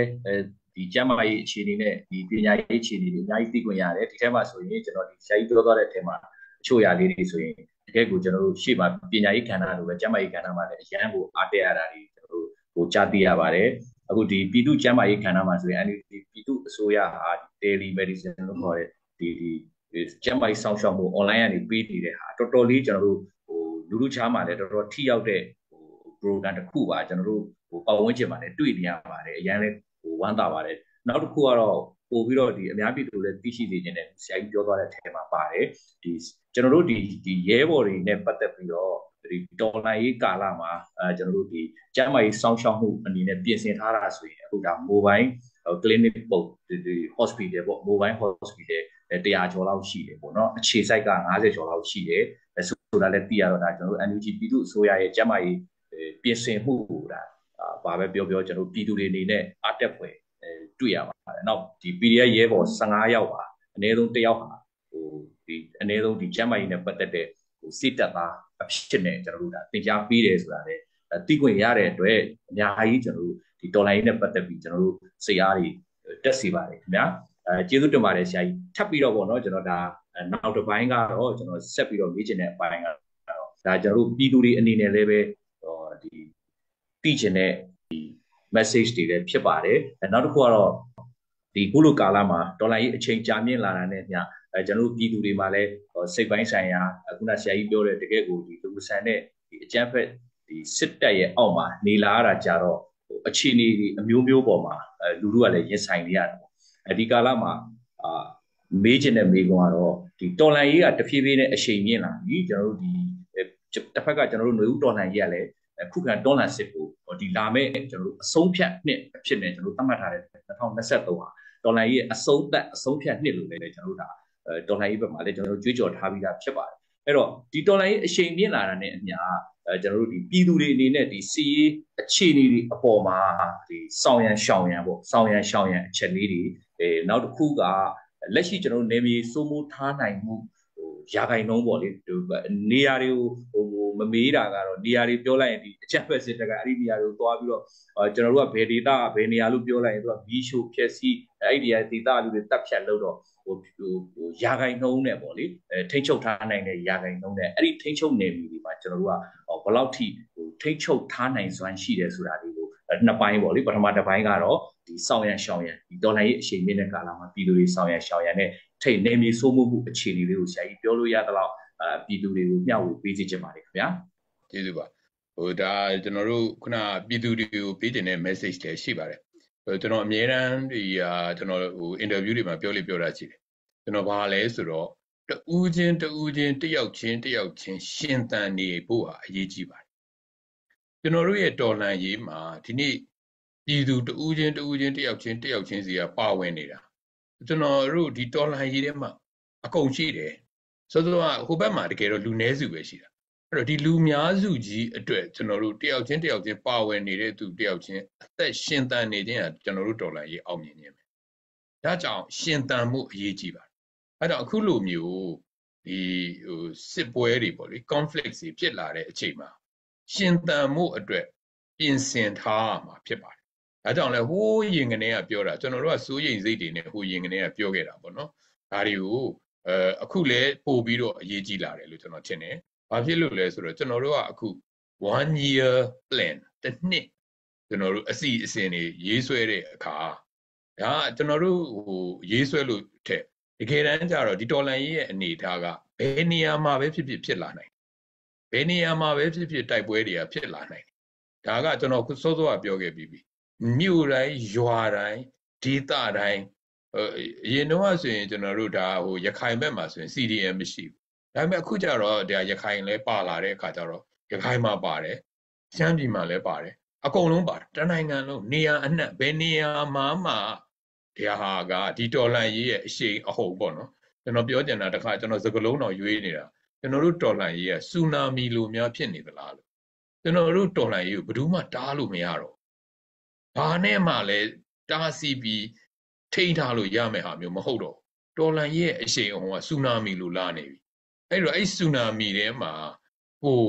ဒီကျမ်းမာရေးအခြေအနေနဲ့ဒီပညာရေးအခြေအနေတွေအများကြီးသိခွင့်ရတယ်ဒီထဲမှာဆိုရင်ကျွန်တော်ဒီဆရာကြီးပြောသွားတဲ့အထက်မှာအချို့အရာလေးတွေဆိုရင်တကယ်ကိုကျွန်တော်တို့ရှေ့မှာပညာရေးကဏ္ဍလိုပဲကျမ်းမာရေးကဏ္ဍမှာလည်းအရန်ကိုအားတက်ရတာတွေကျွန်တော်တို့ဟိုကြားသိရပါတယ်အခုဒီပြည်သူ့ကျန်းမာရေးကဏ္ဍမှာဆိုရင်အဲဒီပြည်သူ့အစိုးရဟာ daily medicine လို့ခေါ်တဲ့ဒီဒီကျန်းမာရေးစောင့်ရှောက်မှု online ကနေပေးနေတဲ့ဟာတော်တော်လေးကျွန်တော်တို့ဟိုလူလူချားမှာလည်းတော်တော်ထိရောက်တဲ့ဟို program တစ်ခုပါကျွန်တော်တို့ဟိုပတ်ဝန်းကျင်မှာလည်းတွေ့နေရပါတယ်အရင်လည်းဟိုဝမ်းသာပါတယ်နောက်တစ်ခုကတော့ပို့ပြီးတော့ဒီအများပြည်သူလည်းသိရှိစေခြင်းနဲ့ဆရာကြီးပြောသွားတဲ့အထက်မှာပါတယ်ဒီကျွန်တော်တို့ဒီဒီရဲဘော်တွေနဲ့ပတ်သက်ပြီးတော့ဒီတော်လိုင်းရေးကာလမှာအဲကျွန်တော်တို့ဒီကျန်းမာရေးစောင့်ရှောက်မှုအနေနဲ့ပြင်ဆင်ထားတာဆိုရင်အခုဒါ mobile clinic ပုံဒီ hospital ပေါ့ mobile hospital 100ကျော်လောက်ရှိတယ်ပေါ့နော်အခြေစိုက်က90ကျော်လောက်ရှိတယ်ဆိုတာလည်းသိရတော့ဒါကျွန်တော်တို့ NUG ပြည်သူ့အစိုးရရဲ့ကျန်းမာရေး ပြင်ဆင်မှုဒါဘာပဲပြောပြောကျွန်တော်ပြည်သူတွေအနေနဲ့အတက်ဖွယ်တွေ့ရပါတယ်နောက်ဒီ PDF ရဲဘော်15ယောက်ပါအနည်းဆုံး1ယောက်ဟာဟိုဒီအနည်းဆုံးဒီကျန်းမာရေးနဲ့ပတ်သက်တဲ့ဟိုစစ်တပ်သားအဖြစ်နဲ့ကျွန်တော်တို့ဒါသင်ကြားပေးတယ်ဆိုတာလေသိခွင့်ရတဲ့အတွက်အများကြီးကျွန်တော်တို့ဒီတော်လိုင်းနဲ့ပတ်သက်ပြီးကျွန်တော်တို့စိတ်အားတွေတက်စီပါတယ်ခင်ဗျာအဲကျေးဇူးတင်ပါတယ်ဆရာကြီးထပ်ပြီးတော့ပေါ့နော်ကျွန်တော်ဒါနောက်တစ်ပိုင်းကတော့ကျွန်တော်ဆက်ပြီးတော့မေးချင်တဲ့အပိုင်းကတော့ဒါကျွန်တော်တို့ပြည်သူတွေအနေနဲ့လည်းပဲ ဒီသိချင်တဲ့ဒီ message တွေလည်းဖြစ်ပါတယ်နောက်တစ်ခုကတော့ဒီခုလိုကာလမှာဒေါ်လာကြီးအချိန်ကြာမြင့်လာတာနဲ့ညအဲကျွန်တော်တို့ပြည်သူတွေမှာလည်းစိတ်ပိုင်းဆိုင်ရာခုနဆရာကြီးပြောတဲ့တကယ်ကိုဒီလူဆန်တဲ့ဒီအကျန်းဖက်ဒီစစ်တပ်ရဲ့အောက်မှာနေလာရတာကြတော့အခြေအနေဒီအမျိုးမျိုးပေါ်မှာလူလူကလည်းရင်ဆိုင်နေရတယ်ပေါ့အဲဒီကာလမှာအာမေးချင်တဲ့မေးခွန်းကတော့ဒီတော်လန်ရေးကတဖြည်းဖြည်းနဲ့အရှိန်မြင့်လာပြီကျွန်တော်တို့ဒီတစ်ဖက်ကကျွန်တော်တို့ຫນွေဦးတော်လန်ရေးကလည်း ခုခံတော်လန်စစ်ကိုဒီလာမဲ့ကျွန်တော်တို့အဆုံးဖြတ်နှစ်အဖြစ်နဲ့ကျွန်တော်တို့သတ်မှတ်ထားတဲ့2023ဟာတော်လန်ရေးအဆုံးသက်အဆုံးဖြတ်နှစ်လို့လည်းကျွန်တော်တို့ဒါတော်လန်ရေးဘက်မှာလည်းကျွန်တော်တို့ကြွေးကြော်ထားပြီးသားဖြစ်ပါတယ်အဲ့တော့ဒီတော်လန်ရေးအရှိန်မြင့်လာတာနဲ့အမျှအဲကျွန်တော်တို့ဒီပြည်သူတွေအနေနဲ့ဒီစီရေးအခြေအနေတွေအပေါ်မှာဒီစောင်းရန်ရှောင်းရန်ပေါ့စောင်းရန်ရှောင်းရန်အချက်လေးတွေအဲနောက်တစ်ခုကလက်ရှိကျွန်တော်တို့နေမြေစိုးမိုးထားနိုင်မှုဟို ရာခိုင်နှုန်းပေါ့လေနေရာတွေကိုဟိုမမေးတာကတော့နေရာတွေပြောလိုက်ရင်ဒီအချက်ဖက်စစ်တကအဲ့ဒီနေရာတွေကိုသွားပြီးတော့ကျွန်တော်တို့ကဘယ်ဒေတာဘယ်နေရာလို့ပြောလိုက်ရင်သူကမီးရှို့ဖျက်ဆီးအဲ့ဒီနေရာဒေတာလူတွေတပ်ဖြတ်လို့တော့ဟိုဟိုရာခိုင်နှုန်းနဲ့ပေါ့လေအဲထိမ့်ချုပ်ထားနိုင်တဲ့ရာခိုင်နှုန်းနဲ့အဲ့ဒီထိမ့်ချုပ်နယ်မြေတွေမှာကျွန်တော်တို့ကဘယ်လောက်ထိဟိုထိမ့်ချုပ်ထားနိုင်စွမ်းရှိတယ်ဆိုတာလေးကိုနှစ်ပိုင်းပေါ့လေပထမတစ်ပိုင်းကတော့ဒီဆောင်ရံရှောင်ရံဒီဒေါ်လာရေးအရှိန်မြင့်တဲ့ကာလမှာပြည်သူတွေဆောင်ရံရှောင်ရံနဲ့ ထိတ်နေမြေစိုးမှုမှုအခြေအနေလေးကိုဆရာကြီးပြောလို့ရသလောက်အာပြည်သူတွေကိုမျှဝေပေးစေချင်ပါတယ်ခင်ဗျာကျေးဇူးပါဟိုဒါကျွန်တော်တို့ခုနပြည်သူတွေကိုပေးတင်တဲ့ message တွေရှိပါတယ်ကျွန်တော်အမြဲတမ်းဒီဟာကျွန်တော်ဟို interview တွေမှာပြောလိပြောတာရှိတယ်ကျွန်တော်ဘာလဲဆိုတော့တူးချင်းတူးချင်းတယောက်ချင်းတယောက်ချင်းရှင်သန်နေဖို့ဟာအရေးကြီးပါတယ်ကျွန်တော်တို့ရဲ့တော်လှန်ရေးမှာဒီနေ့ပြည်သူတူးချင်းတူးချင်းတယောက်ချင်းတယောက်ချင်းစီကပါဝင်နေတာ ကျွန်တော်တို့ဒီတော်လှန်ရေးထဲမှာအကုန်ရှိတယ်ဆိုတော့ဟိုဘက်မှာတကယ်တော့လူနည်းစုပဲရှိတာအဲ့တော့ဒီလူများစုကြီးအတွက်ကျွန်တော်တို့တယောက်ချင်းတယောက်ချင်းပါဝင်နေတဲ့သူတယောက်ချင်းအသက်ရှင်သန်နေခြင်းဟာကျွန်တော်တို့တော်လှန်ရေးအောင်မြင်ခြင်းပဲဒါကြောင့်ရှင်သန်မှုအရေးကြီးပါတယ်အဲ့တော့အခုလိုမျိုးဒီဟိုစစ်ပွဲတွေပေါ့လေ conflict တွေဖြစ်လာတဲ့အချိန်မှာရှင်သန်မှုအတွက်ပြင်ဆင်ထားမှာဖြစ်ပါတယ် ဒါကြောင့်လဲဟိုးရင်ကနေကပြောတာကျွန်တော်တို့ကစိုးရိမ်စိတ်တွေနဲ့ဟိုရင်ကနေကပြောခဲ့တာပေါ့နော်ဒါတွေကိုအဲအခုလဲပို့ပြီးတော့အရေးကြီးလာတယ်လို့ကျွန်တော်ထင်တယ်ဘာဖြစ်လို့လဲဆိုတော့ကျွန်တော်တို့ကအခု one year plan တစ်နှစ်ကျွန်တော်တို့အစီအစဉ်တွေရေးဆွဲတဲ့အခါဒါကျွန်တော်တို့ဟိုရေးဆွဲလို့ထက်တကယ်တမ်းကျတော့ဒီတော်လန်ရေးရဲ့အနေအထားကဘယ်နေရာမှာပဲဖြစ်ဖြစ်ဖြစ်လာနိုင်ဘယ်နေရာမှာပဲဖြစ်ဖြစ်တိုက်ပွဲတွေကဖြစ်လာနိုင်ဒါကကျွန်တော်စောစောကပြောခဲ့ပြီးပြီ မြို့တိုင်းရွာတိုင်းဒေသတိုင်းအရင်တော့ဆိုရင်ကျွန်တော်တို့ဒါဟိုရခိုင်ဘက်မှာဆိုရင် CDM မရှိဘူးဒါပေမဲ့အခုကျတော့ဒါရခိုင်လည်းပါလာတဲ့အခါကျတော့ရခိုင်မှာပါတယ်ရှမ်းပြည်မှာလည်းပါတယ်အကုန်လုံးပါတယ်တနိုင်ငံလုံးနေရာအနှံ့ဘယ်နေရာမှာမှဒီဟာကဒီတော်လန်ရေးရဲ့အရှိန်အဟုန်ပေါ့နော်ကျွန်တော်ပြောချင်တာတခါကျွန်တော်စကလုံးတော်ရွေးနေတာကျွန်တော်တို့တော်လန်ရေးရဲ့ဆူနာမီလိုများဖြစ်နေသလားလို့ကျွန်တော်တို့တော်လန်ရေးကိုဘယ်သူမှတားလို့မရတော့ ဘာနဲ့မှလည်းတားဆီးပြီးထိန်းထားလို့ရမယ်ဟာမျိုးမဟုတ်တော့တော်လန်ရဲ့အရှိန်အဟုန်ကဆူနာမီလိုလာနေပြီအဲ့တော့အဲ့ဆူနာမီထဲမှာဟို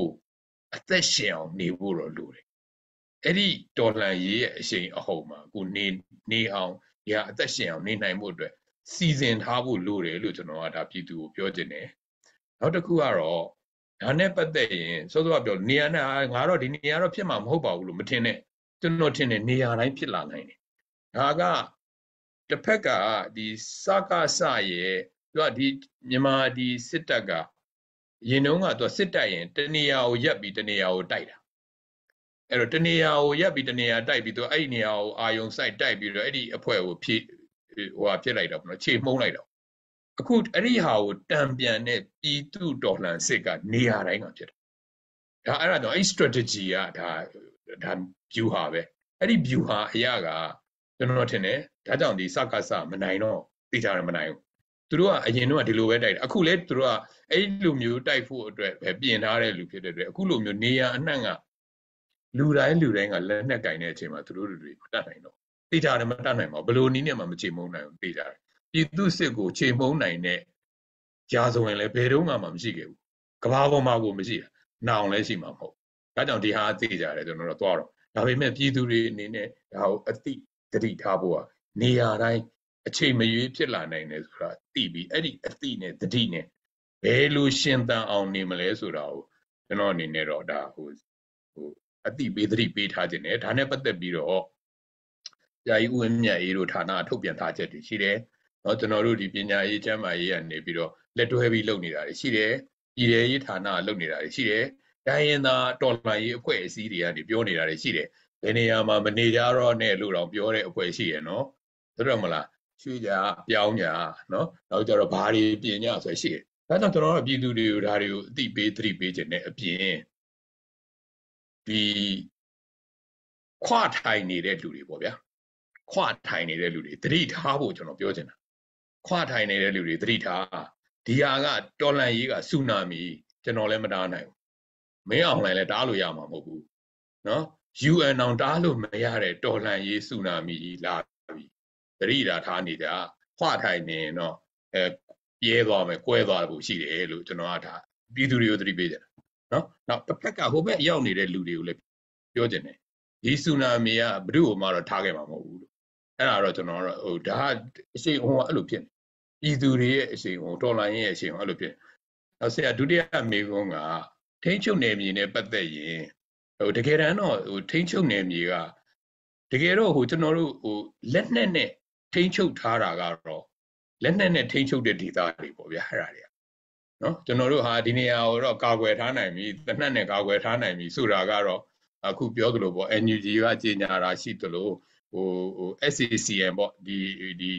အသက်ရှင်အောင်နေဖို့တော့လိုတယ်အဲ့ဒီတော်လန်ရေးရဲ့အရှိန်အဟုန်မှာကိုနေနေအောင်ဒီဟာအသက်ရှင်အောင်နေနိုင်ဖို့အတွက်စီစဉ်ထားဖို့လိုတယ်လို့ကျွန်တော်ကဒါပြည်သူကိုပြောချင်တယ်နောက်တစ်ခုကတော့ဒါနဲ့ပတ်သက်ရင်စောစောကပြောနေရာနဲ့ငါတော့ဒီနေရာတော့ဖြစ်မှာမဟုတ်ပါဘူးလို့မထင်နဲ့ ကျွန်တော်ထင်တယ်နေရာတိုင်းဖြစ်လာနိုင်တယ်ဒါကတစ်ဖက်ကဒီစကားစရဲ့သူကဒီမြန်မာဒီစစ်တပ်ကရင်တုန်းကသူစစ်တပ်ရင်တနေရာကိုရက်ပြီးတနေရာကိုတိုက်တာအဲ့တော့တနေရာကိုရက်ပြီးတနေရာတိုက်ပြီးသူအဲ့ဒီနေရာကိုအာယုံစိုက်တိုက်ပြီးတော့အဲ့ဒီအဖွဲ့ကိုဖြည့်ဟိုဟာဖြစ်လိုက်တော့ဘနော်ခြေမှုန်းလိုက်တော့အခုအဲ့ဒီဟာကိုတံပြန်တဲ့ပြည်သူတော်လှန်စစ်ကနေရာတိုင်းကဖြစ်တယ်ဒါအဲ့ဒါတော့အဲ့ strategy ကဒါ ဒါ view ဟာပဲအဲ့ဒီ view ဟာအရာကကျွန်တော်ထင်တယ်ဒါကြောင့်ဒီစကစမနိုင်တော့သိကြရမနိုင်ဘူးသူတို့ကအရင်တော့ဒီလိုပဲတိုက်တယ်အခုလဲသူတို့ကအဲ့လိုမျိုးတိုက်ဖို့အတွက်ပဲပြင်ထားတဲ့လူဖြစ်တဲ့အတွက်အခုလိုမျိုးနေရအနှံ့ကလူတိုင်းလူတိုင်းကလက်နက်ကင်တဲ့အချိန်မှာသူတို့တွေမတတ်နိုင်တော့သိကြတယ်မတတ်နိုင်ပါဘူးဘလို့နီးနဲ့မှမချေမုန်းနိုင်ဘူးသိကြတယ်ပြည်သူစစ်ကိုချေမုန်းနိုင်တဲ့ကြာဆိုရင်လည်းဘယ်တော့မှမရှိခဲ့ဘူးကဘာပေါ်မှာကိုမရှိတာနာအောင်လည်းရှိမှာမဟုတ် ဒါကြောင့်ဒီဟာသိကြတယ်ကျွန်တော်တို့သွားတော့ဒါပေမဲ့ပြည်သူတွေအနေနဲ့ဒါကိုအတိတတိထားဖို့ကနေရာတိုင်းအချိန်မရွေးဖြစ်လာနိုင်တယ်ဆိုတာသိပြီးအဲ့ဒီအတိနဲ့တတိနဲ့ဘယ်လိုရှင်သန်အောင်နေမလဲဆိုတာကိုကျွန်တော်အနေနဲ့တော့ဒါဟိုဟိုအတိပေးတတိပေးထားခြင်းနဲ့ဒါနဲ့ပတ်သက်ပြီးတော့ကြာကြီးဥဝင်းမြတ်ရေးတို့ဌာနထုတ်ပြန်ထားချက်တွေရှိတယ်။နော်ကျွန်တော်တို့ဒီပညာရေးကျမ်းမာရေးကနေပြီးတော့လက်တွဲပြီးလုပ်နေတာတွေရှိတယ်။ပြည်ထောင်ရေးဌာနလုပ်နေတာတွေရှိတယ်။ တိုင်းရင်းသားတော်လှန်ရေးအဖွဲ့အစည်းတွေကနေပြောနေတာတွေရှိတယ်။ဘယ်နေရာမှာမနေကြတော့နဲ့လို့တော့ပြောတဲ့အဖွဲ့ရှိရနော်။ဆိုတော့မလားရွှေကြပြောင်းကြနော်နောက်ကြတော့ဘာတွေပြင်ကြဆိုရှိတယ်ဒါကြောင့်ကျွန်တော်တို့ပြည်သူတွေကိုဒါတွေကိုအသိပေးသတိပေးခြင်းနဲ့အပြင်ဒီခွာထိုင်နေတဲ့လူတွေပေါ့ဗျာခွာထိုင်နေတဲ့လူတွေသတိထားဖို့ကျွန်တော်ပြောချင်တာခွာထိုင်နေတဲ့လူတွေသတိထားဒီဟာကတော်လန်ရေးကဆူနာမီကျွန်တော်လည်းမတားနိုင်ဘူး မင်းအောင်လှိုင်လည်းတားလို့ရမှာမဟုတ်ဘူးနော် UN အောင်တားလို့မရတဲ့တော်လှန်ရေးဆူနာမီကြီးလာပြီတတိတာထားနေတာခွာထိုင်နေတော့အဲပြဲသွားမယ်ကွဲသွားဖို့ရှိတယ်လို့ကျွန်တော်ကဒါပြည်သူတွေကိုသတိပေးကြတယ်နော်နောက်တစ်ဖက်ကဟိုဘက်ရောက်နေတဲ့လူတွေကိုလည်းပြောချင်တယ်ဒီဆူနာမီကဘယ်သူ့ကိုမှတော့ထားခဲ့မှာမဟုတ်ဘူးလို့အဲ့ဒါတော့ကျွန်တော်တော့ဟိုဒါအရှိန်ဟိုအဲ့လိုဖြစ်နေပြည်သူတွေရဲ့အရှိန်ဟိုတော်လှန်ရေးရဲ့အရှိန်ဟိုအဲ့လိုဖြစ်နောက်ဆရာဒုတိယမေကုန်းက ထိန်းချုပ်နယ်မြေနဲ့ပတ်သက်ရင်ဟိုတကယ်တမ်းတော့ဟိုထိန်းချုပ်နယ်မြေကတကယ်တော့ဟိုကျွန်တော်တို့ဟိုလက်နဲ့နဲ့ထိန်းချုပ်ထားတာကတော့လက်နဲ့နဲ့ထိန်းချုပ်တဲ့ဒေသတွေပေါ့ဗျာအဲ့ဒါတွေကနော်ကျွန်တော်တို့ဟာဒီနေရာကိုတော့ကာကွယ်ထားနိုင်ပြီတနက်နဲ့ကာကွယ်ထားနိုင်ပြီဆိုတာကတော့အခုပြောသလိုပေါ့ NUG ကကြေညာတာရှိသလိုဟိုဟို SACN ပေါ့ဒီဒီ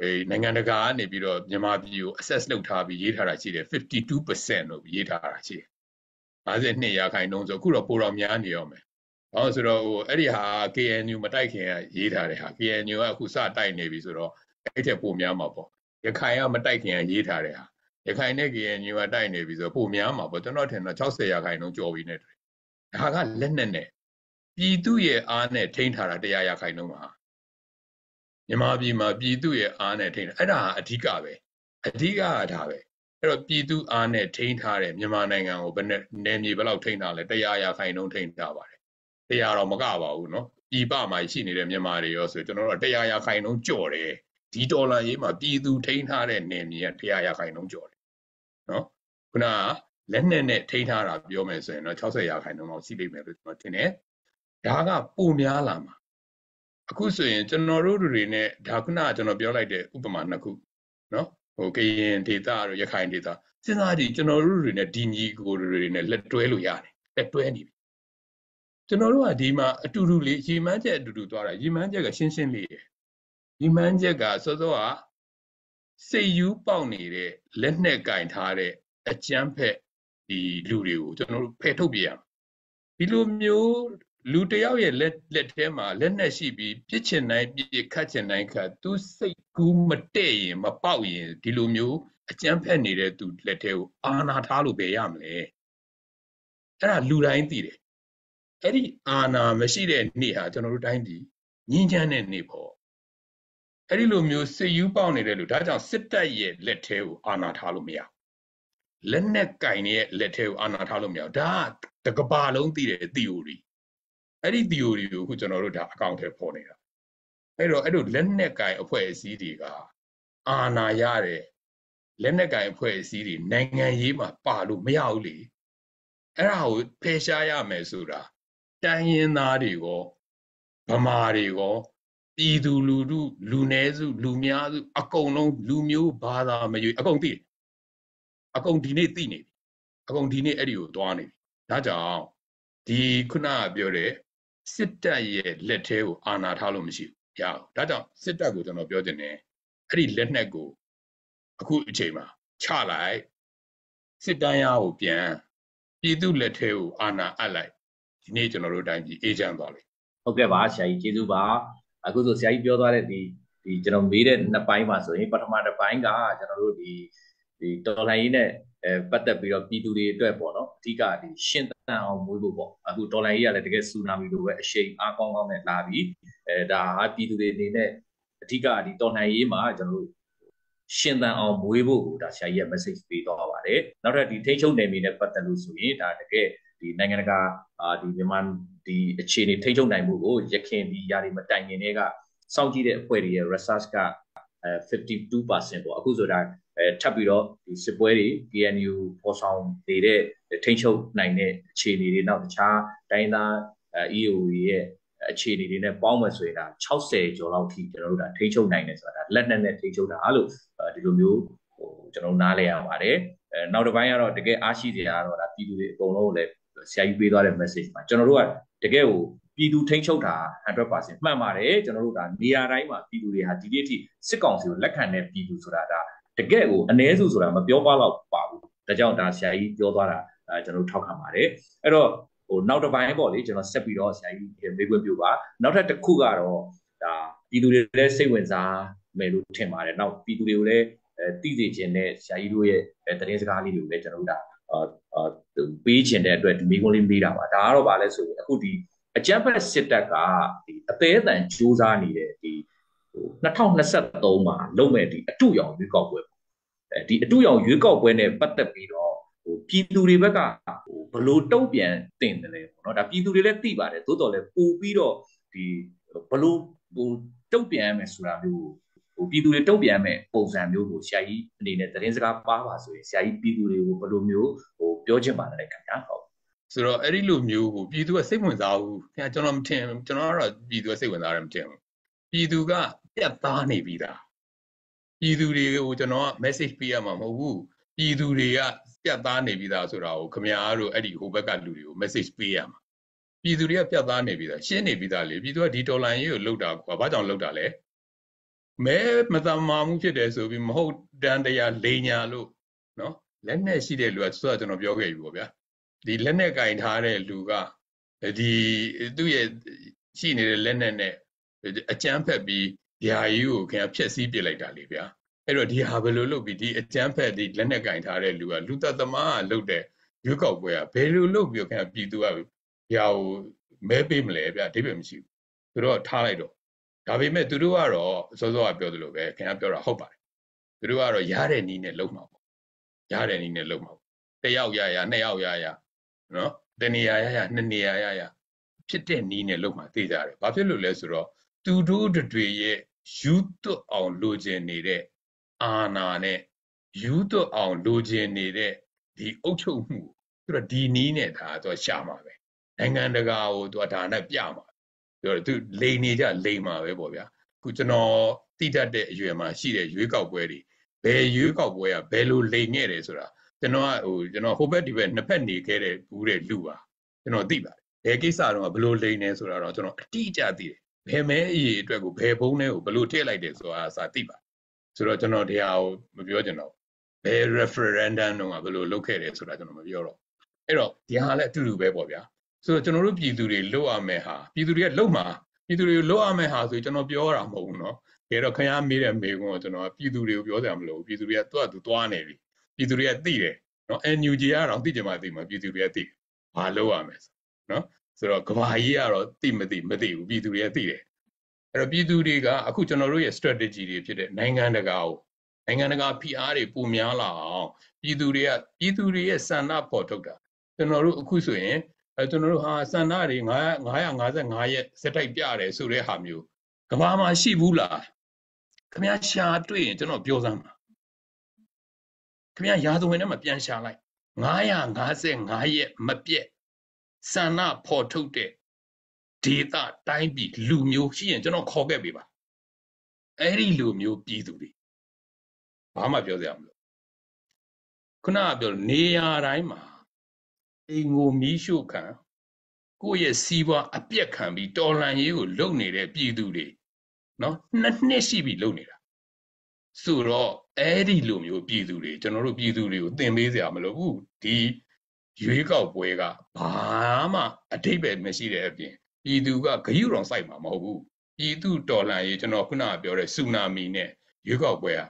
အဲနိုင်ငံတကာကနေပြီးတော့မြန်မာပြည်ကို assess လုပ်ထားပြီးရေးထားတာရှိတယ်52%လို့ရေးထားတာရှိတယ် 52ရာခိုင်နှုန်းဆိုအခုတော့ပိုတော့များနေရောမယ်။ဘာလို့ဆိုတော့ဟိုအဲ့ဒီဟာ KNU မတိုက်ခင်ကရေးထားတဲ့ဟာ KNU ကအခုစတိုက်နေပြီဆိုတော့အဲ့ထက်ပိုများမှာပေါ့။ရခိုင်ကမတိုက်ခင်ကရေးထားတဲ့ဟာရခိုင်နဲ့ KNU ကတိုက်နေပြီဆိုတော့ပိုများမှာပေါ့ကျွန်တော်ထင်တော့60ရာခိုင်နှုန်းကျော်ပြီနဲ့တွေ့။ဒါကလက်နဲ့နဲ့ပြည်သူရဲ့အားနဲ့ထိန်းထားတာတရားရာခိုင်နှုန်းမှာမြန်မာပြည်မှာပြည်သူရဲ့အားနဲ့ထိန်းတာအဲ့ဒါဟာအဓိကပဲအဓိကကဒါပဲ အဲ့တော့ပြည်သူအားနဲ့ထိန်းထားတဲ့မြန်မာနိုင်ငံကိုဘယ်နဲ့နယ်မြေဘယ်လောက်ထိန်းထားလဲတရားရာခိုင်နှုန်းထိန်းထားပါတယ်တရားတော့မကပါဘူးเนาะပြည်ပမှာရှိနေတဲ့မြန်မာတွေရောဆိုကျွန်တော်တို့တရားရာခိုင်နှုန်းကြော်တယ်ဒီဒေါ်လာရေးမှာပြည်သူထိန်းထားတဲ့နယ်မြေကတရားရာခိုင်နှုန်းကြော်တယ်เนาะခုနကလက်နဲ့နဲ့ထိန်းထားတာပြောမယ်ဆိုရင်တော့60ရာခိုင်နှုန်းလောက်ရှိလိမ့်မယ်လို့ကျွန်တော်ထင်တယ်ဒါကပုံများလာမှာအခုဆိုရင်ကျွန်တော်တို့တွေနဲ့ဒါခုနကကျွန်တော်ပြောလိုက်တဲ့ဥပမာနှစ်ခုเนาะ ဟိုကရင်ဒေသတို့ရခိုင်ဒေသစဉ်းစားကြည့်ကျွန်တော်တို့တွေနဲ့ဒီညီကိုတွေနဲ့လက်တွဲလို့ရတယ်လက်တွဲနေပြီကျွန်တော်တို့ကဒီမှာအတူတူလေးရီမန်းချက်အတူတူသွားတာရီမန်းချက်ကရှင်းရှင်းလေးရယ်ရီမန်းချက်ကစောစောကစိတ်ယူပေါက်နေတဲ့လက်နဲ့ကင်ထားတဲ့အကျန်းဖက်ဒီလူတွေကိုကျွန်တော်တို့ဖယ်ထုတ်ပြရအောင်ဒီလိုမျိုး လူတယောက်ရဲ့လက်လက်ထဲမှာလက်နဲ့ရှိပြီးပြစ်ချင်တိုင်းပြစ်ခတ်ချင်တိုင်းခတ်သူစိတ်ကူးမတည့်ရင်မပေါက်ရင်ဒီလိုမျိုးအကြမ်းဖက်နေတဲ့သူလက်ထဲကိုအာနာထားလို့ပဲရမလဲအဲ့ဒါလူတိုင်းသိတယ်အဲ့ဒီအာနာမရှိတဲ့နေ့ဟာကျွန်တော်တို့တိုင်းပြည်ငြင်းချမ်းတဲ့နေ့ပေါ့အဲ့ဒီလိုမျိုးစစ်ယူပေါက်နေတဲ့လူဒါကြောင့်စစ်တပ်ရဲ့လက်ထဲကိုအာနာထားလို့မရလက်နဲ့ကင်ရဲ့လက်ထဲကိုအာနာထားလို့မရဒါကတကဘာလုံးသိတဲ့ theory အဲ့ဒီ theory ကိုအခုကျွန်တော်တို့ဒါအကောင့်ထဲပေါ်နေတာအဲ့တော့အဲ့လိုလက်နက်ကင်အဖွဲ့အစည်းတွေကအာဏာရတဲ့လက်နက်ကင်အဖွဲ့အစည်းတွေနိုင်ငံရေးမှာပါလို့မရဘူးလေအဲ့ဒါကိုဖယ်ရှားရမယ်ဆိုတာတိုင်းရင်းသားတွေရောဗမာတွေရောပြည်သူလူထုလူနည်းစု လူများစုအကုန်လုံးလူမျိုးဘာသာမရွေးအကုန်သိတယ်အကုန်ဒီနေ့သိနေပြီအကုန်ဒီနေ့အဲ့ဒီကိုသွားနေပြီဒါကြောင့်ဒီခုနကပြောတဲ့ စစ်တပ်ရဲ့လက်ထဲကိုအာဏာထားလို့မရှိဘူးရအောင်ဒါကြောင့်စစ်တပ်ကိုကျွန်တော်ပြောချင်တယ်အဲ့ဒီလက်နက်ကိုအခုအချိန်မှာချလိုက်စစ်တမ်းရကိုပြန်ပြည်သူလက်ထဲကိုအာဏာအပ်လိုက်ဒီနေ့ကျွန်တော်တို့တိုင်းပြည်အေဂျင့်သွားလိမ့်ဟုတ်ကဲ့ပါဆရာကြီးကျေးဇူးပါအခုဆိုဆရာကြီးပြောသွားတဲ့ဒီဒီကျွန်တော်မေးတဲ့နှစ်ပိုင်းပါဆိုရင်ပထမတစ်ပိုင်းကကျွန်တော်တို့ဒီဒီတော်လှန်ရေးနဲ့ အဲပတ်သက်ပြီးတော့ပြည်သူတွေအတွက်ပေါ့နော်အဓိကဒီရှင်းတန်အောင်မွေးဖို့ပေါ့အခုဒေါ်လာကြီးကလည်းတကယ်ဆူနာမီလိုပဲအရှိန်အားကောင်းကောင်းနဲ့လာပြီးအဲဒါဟာပြည်သူတွေအနေနဲ့အဓိကဒီတော်လှန်ရေးမှာကျွန်တော်တို့ရှင်းတန်အောင်မွေးဖို့ဒါဆရာကြီးရဲ့ message ပေးသွားပါတယ်နောက်ထပ်ဒီထိချုံနယ်မြေနဲ့ပတ်သက်လို့ဆိုရင်ဒါတကယ်ဒီနိုင်ငံတကာအာဒီမြန်မာဒီအခြေအနေထိချုံနိုင်မှုကိုရခင်ဒီຢာတွေမတိုင်ခင်တည်းကစောင့်ကြည့်တဲ့အဖွဲ့တွေရဲ့ research ကအဲ 52%ပေါ့အခုဆိုတာအဲထပ်ပြီးတော့ဒီစစ်ပွဲတွေ PNU ပေါ်ဆောင်နေတဲ့ထိန်းချုပ်နိုင်တဲ့အခြေအနေတွေနောက်တခြားတိုင်းသား EAO ရဲ့အခြေအနေတွေနဲ့ပေါင်းမယ်ဆိုရင်ဒါ60ကျော်လောက်ထိကျွန်တော်တို့ဒါထိန်းချုပ်နိုင်တယ်ဆိုတာဒါလက်နက်နဲ့ထိန်းချုပ်တာလို့ဒီလိုမျိုးဟိုကျွန်တော်နားလဲရပါတယ်အဲနောက်တစ်ပိုင်းကတော့တကယ်အားရှိစရာကတော့ဒါပြည်သူတွေအကုန်လုံးကိုလည်းဆရာကြီးပေးသွားတဲ့ message မှာကျွန်တော်တို့ကတကယ်ကို ပြည်သူထိန်းချုပ်တာ100%မှန်ပါတယ်ကျွန်တော်တို့ဒါနေရာတိုင်းမှာပြည်သူတွေဟာဒီနေ့အထိစစ်ကောင်စီကိုလက်ခံတဲ့ပြည်သူဆိုတာဒါတကယ်ကိုအ ਨੇ စုဆိုတာမပြောပါတော့ပါဘူးဒါကြောင့်ဒါဆရာကြီးပြောသွားတာအဲကျွန်တော်ထောက်ခံပါတယ်အဲ့တော့ဟိုနောက်တစ်ပိုင်းပေါ့လေကျွန်တော်ဆက်ပြီးတော့ဆရာကြီးမေးခွန်းပြုပါနောက်ထပ်တစ်ခုကတော့ဒါပြည်သူတွေလည်းစိတ်ဝင်စားမယ်လို့ထင်ပါတယ်နောက်ပြည်သူတွေကိုလည်းအဲတည်စေခြင်းနဲ့ဆရာကြီးတို့ရဲ့တရင်စကားလေးတွေကိုလည်းကျွန်တော်တို့ဒါအာပေးချင်တဲ့အတွက်ဒီမိကုန်းလေးမေးတာပါဒါကတော့ဗာလဲဆိုရင်အခုဒီ အကြမ်းဖက်စစ်တပ်ကဒီအသေးအတန်စူးစမ်းနေတဲ့ဒီဟို2023မှာလုပ်မဲ့ဒီအတုရောင်ရွေးကောက်ပွဲအဲဒီအတုရောင်ရွေးကောက်ပွဲနဲ့ပတ်သက်ပြီးတော့ဟိုပြည်သူတွေဘက်ကဟိုဘလို့တုံ့ပြန်တင်တယ်လေပေါ့နော်ဒါပြည်သူတွေလည်းသိပါတယ်သို့တော်လည်းပို့ပြီးတော့ဒီဘလို့ဟိုတုံ့ပြန်ရမယ်ဆိုတာမျိုးဟိုပြည်သူတွေတုံ့ပြန်မယ်ပုံစံမျိုးကိုဆရာကြီးအနေနဲ့သတင်းစကားပါပါဆိုရင်ဆရာကြီးပြည်သူတွေကိုဘလို့မျိုးဟိုပြောချင်ပါတယ်ခင်ဗျာဟုတ် ဆိုတော့အဲ့ဒီလိုမျိုးကိုပြည်သူကစိတ်ဝင်စားဘူးခင်ဗျာကျွန်တော်မထင်ကျွန်တော်ကတော့ပြည်သူကစိတ်ဝင်စားတယ်မထင်ဘူးပြည်သူကပြတ်သားနေပြီသားပြည်သူတွေကိုကျွန်တော်က message ပေးရမှာမဟုတ်ဘူးပြည်သူတွေကပြတ်သားနေပြီသားဆိုတာကိုခင်ဗျားတို့အဲ့ဒီဟိုဘက်ကလူတွေကို message ပေးရမှာပြည်သူတွေကပြတ်သားနေပြီသားရှင်းနေပြီသားလေပြည်သူကဒီဒေါ်လာရေးကိုလှုပ်တာကွာဘာကြောင့်လှုပ်တာလဲမဲမတမာမှုဖြစ်တယ်ဆိုပြီးမဟုတ်တန်တရားလိန်ညာလို့နော်လက်နဲ့ရှိတဲ့လူကဆိုတော့ကျွန်တော်ပြောခဲ့ပြီပေါ့ဗျာ ဒီလက်နဲ့ကင်ထားတဲ့လူကဒီသူ့ရဲ့ရှိနေတဲ့လက်နဲ့နဲ့အကြမ်းဖက်ပြီးဓာကြီးကိုခင်ဗျဖျက်ဆီးပစ်လိုက်တာလေဗျာအဲ့တော့ဒီဟာဘယ်လိုလုပ်ပြီးဒီအကြမ်းဖက်ဒီလက်နဲ့ကင်ထားတဲ့လူကလူသက်သမားကလုပ်တဲ့ရွေးကောက်ပွဲကဘယ်လိုလုပ်ပြီးခင်ဗျပြည်သူကဓာကိုမဲပေးမလဲဗျာအဓိပ္ပာယ်မရှိဘူးသူတို့ကထားလိုက်တော့ဒါပေမဲ့သူတို့ကတော့စောစောကပြောသလိုပဲခင်ဗျပြောတာဟုတ်ပါတယ်သူတို့ကတော့ရတဲ့နီးနဲ့လုံမှာပေါ့ရတဲ့နီးနဲ့လုံမှာပေါ့တယောက်ရရနှစ်ယောက်ရရ နော်တနေရာရရနှစ်နေရာရရဖြစ်တဲ့နီးနဲ့လုံမှာသိကြတယ်ဘာဖြစ်လို့လဲဆိုတော့သူတို့တွေရဲ့ယူသွတ်အောင်လိုချင်နေတဲ့အာနာနဲ့ယူသွတ်အောင်လိုချင်နေတဲ့ဒီအုပ်ချုပ်မှုသူတို့ဒီနီးနဲ့ဒါတော့ရှာမှာပဲနိုင်ငံတကာကိုသူကဒါနဲ့ပြမှာပြောတယ်သူလိန်နေကြလိန်မှာပဲပေါ့ဗျာခုကျွန်တော်တိတတ်တဲ့အရွယ်မှာရှိတဲ့ရွေးကောက်ပွဲတွေဘယ်ရွေးကောက်ပွဲကဘယ်လိုလိန်ခဲ့တယ်ဆိုတာ ကျွန်တော်ကဟိုကျွန်တော်ဟိုဘက်ဒီဘက်နှစ်ဖက်နေခဲ့တဲ့ဘူးတဲ့လူပါကျွန်တော်သိပါတယ်ဘယ်ကိစ္စတော့ဘယ်လိုလိန်နေဆိုတာတော့ကျွန်တော်အတိအကျသိတယ်ဘယ်မဲအရေးအတွက်ကိုဘယ်ဘုံနဲ့ကိုဘယ်လိုထည့်လိုက်တယ်ဆိုတာစာသိပါဆိုတော့ကျွန်တော်တရားကိုမပြောချင်တော့ဘယ် referendum တော့ဘယ်လိုလုပ်ခဲ့တယ်ဆိုတာကျွန်တော်မပြောတော့အဲ့တော့ဒီဟာလည်းအတူတူပဲပေါ့ဗျာဆိုတော့ကျွန်တော်တို့ပြည်သူတွေလွတ်ရမယ်ဟာပြည်သူတွေကလွတ်မှာပြည်သူတွေလွတ်ရမယ်ဟာဆိုကျွန်တော်ပြောတာမဟုတ်ဘူးเนาะဒါတော့ခင်ဗျားမေးတဲ့မေးခွန်းကိုကျွန်တော်ပြည်သူတွေကိုပြောစရာမလိုဘူးပြည်သူတွေကသူ့အတူသွားနေပြီ ပြည်သူတွေကသိတယ်နော် NUG ကတော့သိကြမှာသိမှာပြည်သူတွေကသိတယ်ဘာလုပ်ရမလဲနော်ဆိုတော့ကဘာကြီးကတော့သိမသိမသိဘူးပြည်သူတွေကသိတယ်အဲ့တော့ပြည်သူတွေကအခုကျွန်တော်တို့ရဲ့ strategy တွေဖြစ်တဲ့နိုင်ငံတကာကိုနိုင်ငံတကာဖိအားတွေပုံများလာအောင်ပြည်သူတွေကပြည်သူတွေရဲ့ဆန္ဒပေါ်ထုတ်တာကျွန်တော်တို့အခုဆိုရင်အဲကျွန်တော်တို့ဟာဆန္ဒတွေ955ရက်စက်တိုက်ပြတယ်ဆိုတဲ့ဟာမျိုးကဘာမှာရှိဘူးလားခင်ဗျားရှာတွေ့ရင်ကျွန်တော်ပြောစမ်းပါ ခမရာဇဝင်ထဲမှာပြန်ရှာလိုက်955ရက်မပြည့်စန္ဒဖော်ထုတ်တဲ့ဒေတာတိုင်းပြည်လူမျိုးရှိရင်ကျွန်တော်ခေါ်ခဲ့ပေးပါအဲ့ဒီလူမျိုးပြည်သူတွေဘာမှပြောစရာမလိုခုနကပြောနေရာတိုင်းမှာအိမ်ကိုမီးရှို့ခံကိုယ့်ရဲ့စီးပွားအပြက်ခံပြီးတော်လှန်ရေးကိုလုပ်နေတဲ့ပြည်သူတွေနော်နှစ်နှစ်ရှိပြီလုပ်နေတာ ဆိုတော့အဲ့ဒီလိုမျိုးပြည်သူတွေကျွန်တော်တို့ပြည်သူတွေကိုသင်ပေးစရာမလိုဘူးဒီရွေးကောက်ပွဲကဘာမှအထိပ္ပယ်မရှိတဲ့အပြင်ပြည်သူကဂရုတော်စိုက်မှာမဟုတ်ဘူးပြည်သူတော်လှန်ရေးကျွန်တော်ခုနကပြောတဲ့ဆူနာမီနဲ့ရွေးကောက်ပွဲက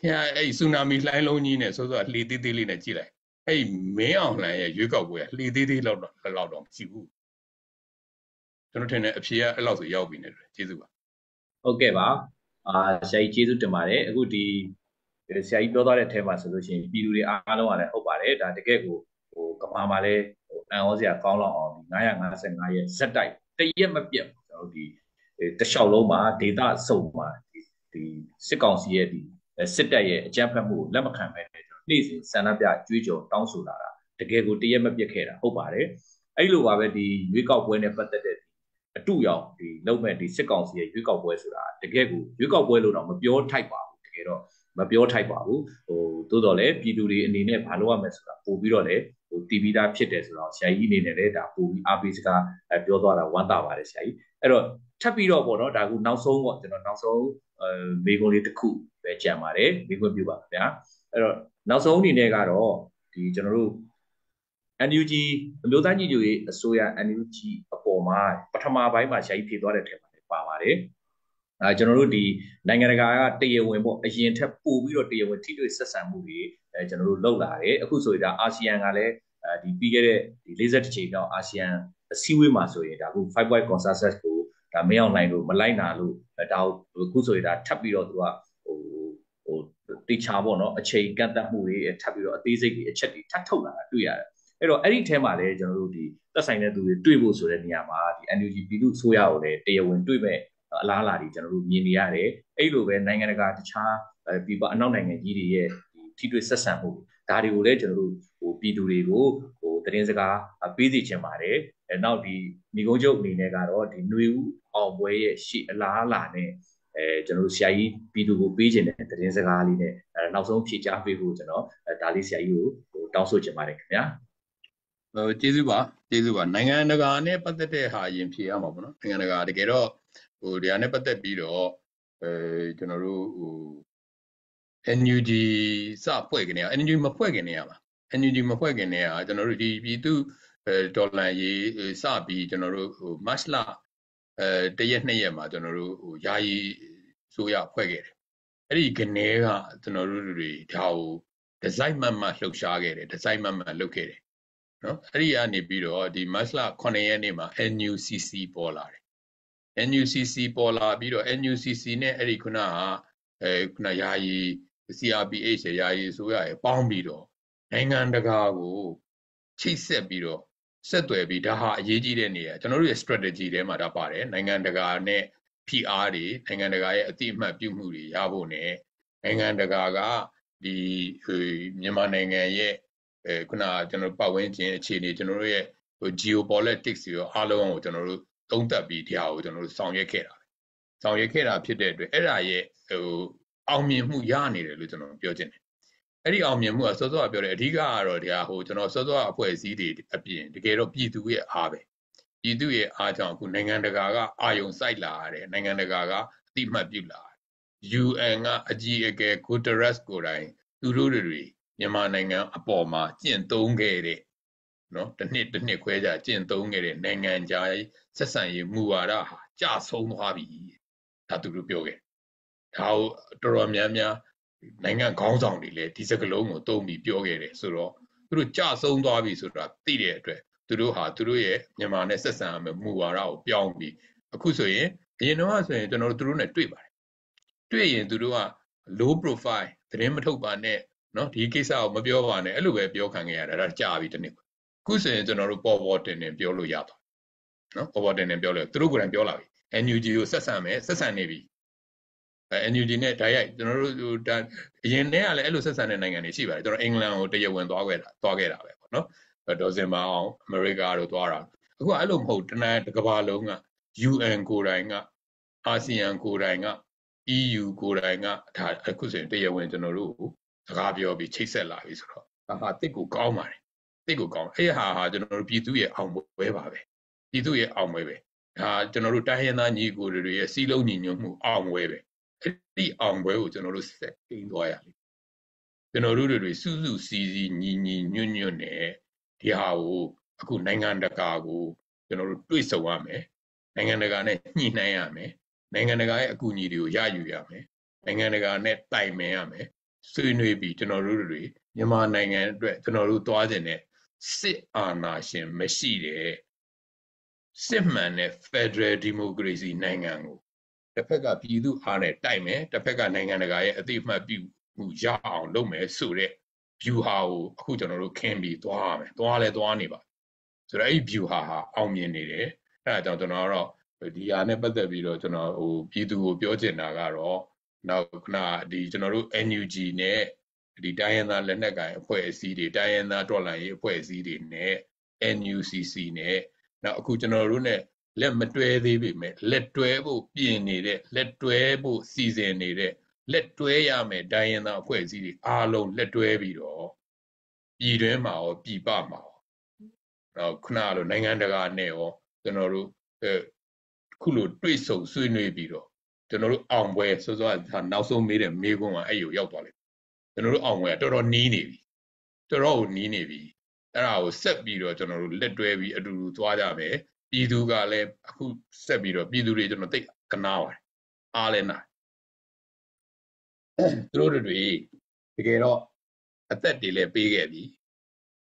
ခင်ဗျာအဲ့ဆူနာမီလှိုင်းလုံးကြီးနဲ့စောစောလှေသေးသေးလေးနဲ့ကြည့်လိုက်အဲ့မင်းအောင်လှန်ရဲ့ရွေးကောက်ပွဲကလှေသေးသေးလောက်တော့လောက်တော့မရှိဘူးကျွန်တော်ထင်တယ်အဖြေကအဲ့လောက်ဆိုရောက်ပြီနေတယ်ကျေးဇူးပါဟုတ်ကဲ့ပါ အာဆရာကြီးကျေးဇူးတင်ပါတယ်အခုဒီဆရာကြီးပြောသွားတဲ့အထဲမှာဆိုလို့ရှိရင်ပြည်သူတွေအားလုံးကလည်းဟုတ်ပါတယ်ဒါတကယ်ကိုဟိုကမာမှာလည်းဟိုအန်ဩစရာကောင်းလောက်အောင်955ရဲ့ဇက်တိုက်တရက်မပြတ်ကျွန်တော်တို့ဒီတလျှောက်လုံးမှာဒေတာစုံမှာဒီစစ်ကောင်စီရဲ့ဒီစစ်တပ်ရဲ့အကြမ်းဖက်မှုကိုလက်မခံဘဲနဲ့နေ့စဉ်ဆန္ဒပြကြွေးကြော်တောင်းဆိုလာတာတကယ်ကိုတရက်မပြတ်ခဲ့တာဟုတ်ပါတယ်အဲ့လိုပါပဲဒီရွေးကောက်ပွဲနဲ့ပတ်သက်တဲ့ အတူရောက်ဒီလုံးမဲ့ဒီစစ်ကောင်စီရဲ့ရွေးကောက်ပွဲဆိုတာတကယ်ကိုရွေးကောက်ပွဲလို့တော့မပြောထိုက်ပါဘူးတကယ်တော့မပြောထိုက်ပါဘူးဟိုသို့တော်လည်းပြည်သူတွေအနေနဲ့ဘာလုပ်ရမလဲဆိုတာပို့ပြီးတော့လည်းဟိုတီဗီသားဖြစ်တယ်ဆိုတော့ဆရာကြီးအနေနဲ့လည်းဒါပို့ပြီးအားပေးစကားပြောသွားတာဝမ်းသာပါတယ်ဆရာကြီးအဲ့တော့ထပ်ပြီးတော့ပေါ့နော်ဒါကနောက်ဆုံးပေါ့ကျွန်တော်နောက်ဆုံးအဲမိကုံးလေးတစ်ခုပဲကြံပါတယ်မိကုံးပြပါခင်ဗျာအဲ့တော့နောက်ဆုံးအနေနဲ့ကတော့ဒီကျွန်တော်တို့ NUG အမျိုးသားညီညွတ်ရေးအစိုးရ NUG အပေါ်မှာပထမပိုင်းမှာရှားကြီးဖြေသွားတဲ့ထဲမှာပါပါတယ်အဲကျွန်တော်တို့ဒီနိုင်ငံတကာကတရားဝင်ပေါ့အရင်ထက်ပိုပြီးတော့တရားဝင်ထိတွေ့ဆက်ဆံမှုတွေအဲကျွန်တော်တို့လုပ်လာတယ်အခုဆိုရင်ဒါအာဆီယံကလည်းအဲဒီပြီးခဲ့တဲ့ဒီ40ချိန်မြောက်အာဆီယံအစည်းအဝေးမှာဆိုရင်ဒါအခု5 point consensus ကိုဒါမင်းအောင်နိုင်လို့မလိုက်နာလို့ဒါအခုဆိုရင်ဒါထပ်ပြီးတော့သူကဟိုဟိုတေချာပေါ့နော်အချိန်ကန့်သတ်မှုတွေထပ်ပြီးတော့အသေးစိတ်တွေအချက်တွေထပ်ထုတ်လာတာတွေ့ရတယ် အဲ့တော့အဲ့ဒီထဲမှာလည်းကျွန်တော်တို့ဒီသက်ဆိုင်တဲ့သူတွေတွေ့ဖို့ဆိုတဲ့နေရာမှာဒီ NUG ပြည်သူ့အစိုးရကိုလည်းတရားဝင်တွေ့မဲ့အလားအလာတွေကျွန်တော်တို့မြင်နေရတယ်အဲ့လိုပဲနိုင်ငံတကာတခြားပြည်ပအနောက်နိုင်ငံကြီးတွေရဲ့ထိတွေ့ဆက်ဆံမှုဒါတွေကိုလည်းကျွန်တော်တို့ဟိုပြည်သူတွေကိုဟိုသတင်းစကားပေးစီချင်ပါတယ်အဲနောက်ဒီမိကုန်းချုပ်အနေနဲ့ကတော့ဒီຫນွေဦးအောင်ပွဲရဲ့ရှေ့အလားအလာနဲ့အဲကျွန်တော်တို့ဆရာကြီးပြည်သူကိုပေးခြင်းတဲ့သတင်းစကားလေးနဲ့အဲနောက်ဆုံးဖြည့်ချပေးဖို့ကျွန်တော်ဒါလေးဆရာကြီးကိုဟိုတောင်းဆိုချင်ပါတယ်ခင်ဗျာဟို ကျေးဇူးပါကျေးဇူးပါနိုင်ငံတကာနဲ့ပတ်သက်တဲ့ဟာရင်ဖြေရမှာပေါ့နော်နိုင်ငံတကာတကယ်တော့ဟိုတရားနဲ့ပတ်သက်ပြီးတော့အဲကျွန်တော်တို့ဟို NUG စဖွဲ့ခင်နေရ NUG မဖွဲ့ခင်နေရပါ NUG မဖွဲ့ခင်နေရကျွန်တော်တို့ဒီပြည်သူအဲဒေါ်လာရေးစပြီးကျွန်တော်တို့ဟိုမတ်လအဲတရက်နှစ်ရက်မှာကျွန်တော်တို့ဟိုယာယီဆိုရဖွဲ့ခဲ့တယ်အဲ့ဒီကနေကကျွန်တော်တို့တွေဒါကိုဒီဇိုင်းမှတ်မှလှုပ်ရှားခဲ့တယ်ဒီဇိုင်းမှတ်မှလုပ်ခဲ့တယ် နော်အဲ့ဒီကနေပြီးတော့ဒီမတ်လ9ရက်နေ့မှာ NUCC ပေါ်လာတယ် NUCC ပေါ်လာပြီးတော့ NUCC နဲ့အဲ့ဒီခုနကအဲခုနယာယီ CRPH ယာယီဆိုရရပေါင်းပြီးတော့နိုင်ငံတကာကိုချိတ်ဆက်ပြီးတော့ဆက်သွယ်ပြီးဒါဟာအရေးကြီးတဲ့နေရာကျွန်တော်တို့ရဲ့ strategy ထဲမှာဒါပါတယ်နိုင်ငံတကာနဲ့ PR တွေနိုင်ငံတကာရဲ့အတိအမှတ်ပြုမှုတွေရဖို့ ਨੇ နိုင်ငံတကာကဒီမြန်မာနိုင်ငံရဲ့ အဲခုနကျွန်တော်ပတ်ဝန်းကျင်အခြေအနေကျွန်တော်တို့ရဲ့ geopolitics ရောအားလုံးကိုကျွန်တော်တို့သုံးသပ်ပြီးတရားကိုကျွန်တော်တို့ဆောင်ရွက်ခဲ့တာဆောင်ရွက်ခဲ့တာဖြစ်တဲ့အတွက်အဲ့ဒါရဲ့ဟိုအောင်မြင်မှုရနေတယ်လို့ကျွန်တော်ပြောချင်တယ်အဲ့ဒီအောင်မြင်မှုကစောစောကပြောတယ်အဓိကကတော့တရားဟိုကျွန်တော်စောစောအဖွဲ့အစည်းတွေအပြင်တကယ်တော့ပြည်သူရဲ့အားပဲပြည်သူရဲ့အားကြောင့်အခုနိုင်ငံတကာကအာယုံစိုက်လာရတယ်နိုင်ငံတကာကအတိမတ်ပြုလာ UN ကအကြီးအကဲ Guterres ကိုယ်တိုင်သူတို့တွေ မြန်မာနိုင်ငံအပေါ်မှာကျင့်သုံးခဲ့တဲ့နော်တစ်နှစ်တစ်နှစ်ခွဲကြကျင့်သုံးခဲ့တဲ့နိုင်ငံခြားဆက်ဆံရေးမူဝါဒဟာကြဆုံးသွားပြီဒါသူတို့ပြောခဲ့ဒါကိုတော်တော်များများနိုင်ငံခေါင်းဆောင်တွေလည်းဒီစကလုံးကိုတုံးပြီးပြောခဲ့တယ်ဆိုတော့သူတို့ကြဆုံးသွားပြီဆိုတာသိတဲ့အတွက်သူတို့ဟာသူတို့ရဲ့မြန်မာနဲ့ဆက်ဆံရမယ့်မူဝါဒကိုပြောင်းပြီးအခုဆိုရင်အရင်တော့ဆိုရင်ကျွန်တော်တို့သူတို့နဲ့တွေ့ပါတယ်တွေ့ရင်သူတို့က low profile သတင်းမထုတ်ပါနဲ့ နော်ဒီကိစ္စကိုမပြောပါနဲ့အဲ့လိုပဲပြောခံခဲ့ရတာဒါကြာပြီတနည်းခုဆိုရင်ကျွန်တော်တို့ပေါ်ပေါ်တင်တင်ပြောလို့ရပါနော်ပေါ်ပေါ်တင်တင်ပြောလို့သူတို့ကိုယ်တိုင်ပြောလာပြီ NUG ကိုဆက်ဆံမယ်ဆက်ဆံနေပြီအဲ NUG နဲ့ဓာတ်ရိုက်ကျွန်တော်တို့ဒါအရင်တည်းကလည်းအဲ့လိုဆက်ဆံတဲ့နိုင်ငံတွေရှိပါတယ်ကျွန်တော်အင်္ဂလန်ကိုတရားဝင်သွားခဲ့တာသွားခဲ့တာပဲပေါ့နော်ဒေါ်စင်မအောင်အမေရိကတို့သွားတာအခုအဲ့လိုမဟုတ်တနင်္ဂနွေကမ္ဘာလုံးက UN ကိုယ်တိုင်ကအာဆီယံကိုယ်တိုင်က EU ကိုယ်တိုင်ကဒါအခုဆိုရင်တရားဝင်ကျွန်တော်တို့ စကားပြောပြီးချိတ်ဆက်လာပြီဆိုတော့ဒါဟာတစ်ကိုကောင်းပါတယ်သိကိုကောင်းအဲ့ဟာဟာကျွန်တော်တို့ပြည်သူရဲ့အောင်ပွဲပါပဲပြည်သူရဲ့အောင်ပွဲပဲဒါကျွန်တော်တို့တိုင်းရင်းသားညီကိုတွေရဲ့စီးလုံးညီညွတ်မှုအောင်ပွဲပဲအဲ့ဒီအောင်ပွဲကိုကျွန်တော်တို့ဆက်ကိန်းသွားရလိမ့်ကျွန်တော်တို့တွေစုစုစည်းစည်းညီညီညွတ်ညွတ်နဲ့ဒီဟာကိုအခုနိုင်ငံတကာကိုကျွန်တော်တို့တွေ့ဆုံရမယ်နိုင်ငံတကာနဲ့ညှိနှိုင်းရမယ်နိုင်ငံတကာရဲ့အကူအညီတွေကိုရယူရမယ်နိုင်ငံတကာနဲ့တိုင်ပင်ရမယ် ဆွေးနွေးပြီးကျွန်တော်တို့တွေမြန်မာနိုင်ငံအတွက်ကျွန်တော်တို့သွားခြင်းနဲ့စစ်အာဏာရှင်မရှိတဲ့စစ်မှန်တဲ့ Federal Democracy နိုင်ငံကိုတစ်ဖက်ကပြည်သူအားနဲ့တိုက်မယ်တစ်ဖက်ကနိုင်ငံတကာရဲ့အသိအမှတ်ပြုမှုရအောင်လုပ်မယ်ဆိုတဲ့ view ဟာကိုအခုကျွန်တော်တို့ခင်းပြီးသွားရမယ်သွားလဲသွားနေပါဆိုတော့အဲ့ဒီ view ဟာဟာအောင်မြင်နေတယ်အဲ့ဒါကြောင့်ကျွန်တော်ကတော့ဒီဟာနဲ့ပတ်သက်ပြီးတော့ကျွန်တော်ဟိုပြည်သူကိုပြောချင်တာကတော့ နောက်ခုနဒီကျွန်တော်တို့ NUG နဲ့ဒီတိုင်းရင်းသားလက်နက်ကိုင်အဖွဲ့အစည်းတွေတိုင်းရင်းသားတော်လှန်ရေးအဖွဲ့အစည်းတွေနဲ့ NUCC နဲ့နောက်အခုကျွန်တော်တို့ ਨੇ လက်မတွဲသေးပေမဲ့လက်တွဲဖို့ပြင်နေတဲ့လက်တွဲဖို့စီစဉ်နေတဲ့လက်တွဲရမယ်တိုင်းရင်းသားအဖွဲ့အစည်းတွေအားလုံးလက်တွဲပြီးတော့ပြည်တွင်းမှာရောပြည်ပမှာရောနောက်ခုနလိုနိုင်ငံတကာနဲ့ရောကျွန်တော်တို့ခုလိုတွေ့ဆုံဆွေးနွေးပြီးတော့ ကျွန်တော်တို့အောင်ပွဲစောစောနောက်ဆုံးမေးတဲ့မေးခွန်းကအဲ့ကိုရောက်သွားလိမ့်ကျွန်တော်တို့အောင်ပွဲတော်တော်နီးနေပြီတော်တော်ကိုနီးနေပြီအဲ့ဒါကိုဆက်ပြီးတော့ကျွန်တော်တို့လက်တွဲပြီးအတူတူသွားကြမယ်ပြည်သူကလည်းအခုဆက်ပြီးတော့ပြည်သူတွေကျွန်တော်သိကနာပါတယ်အားလဲနာသူတို့တွေတကယ်တော့အသက်တွေလည်းပေးခဲ့ပြီ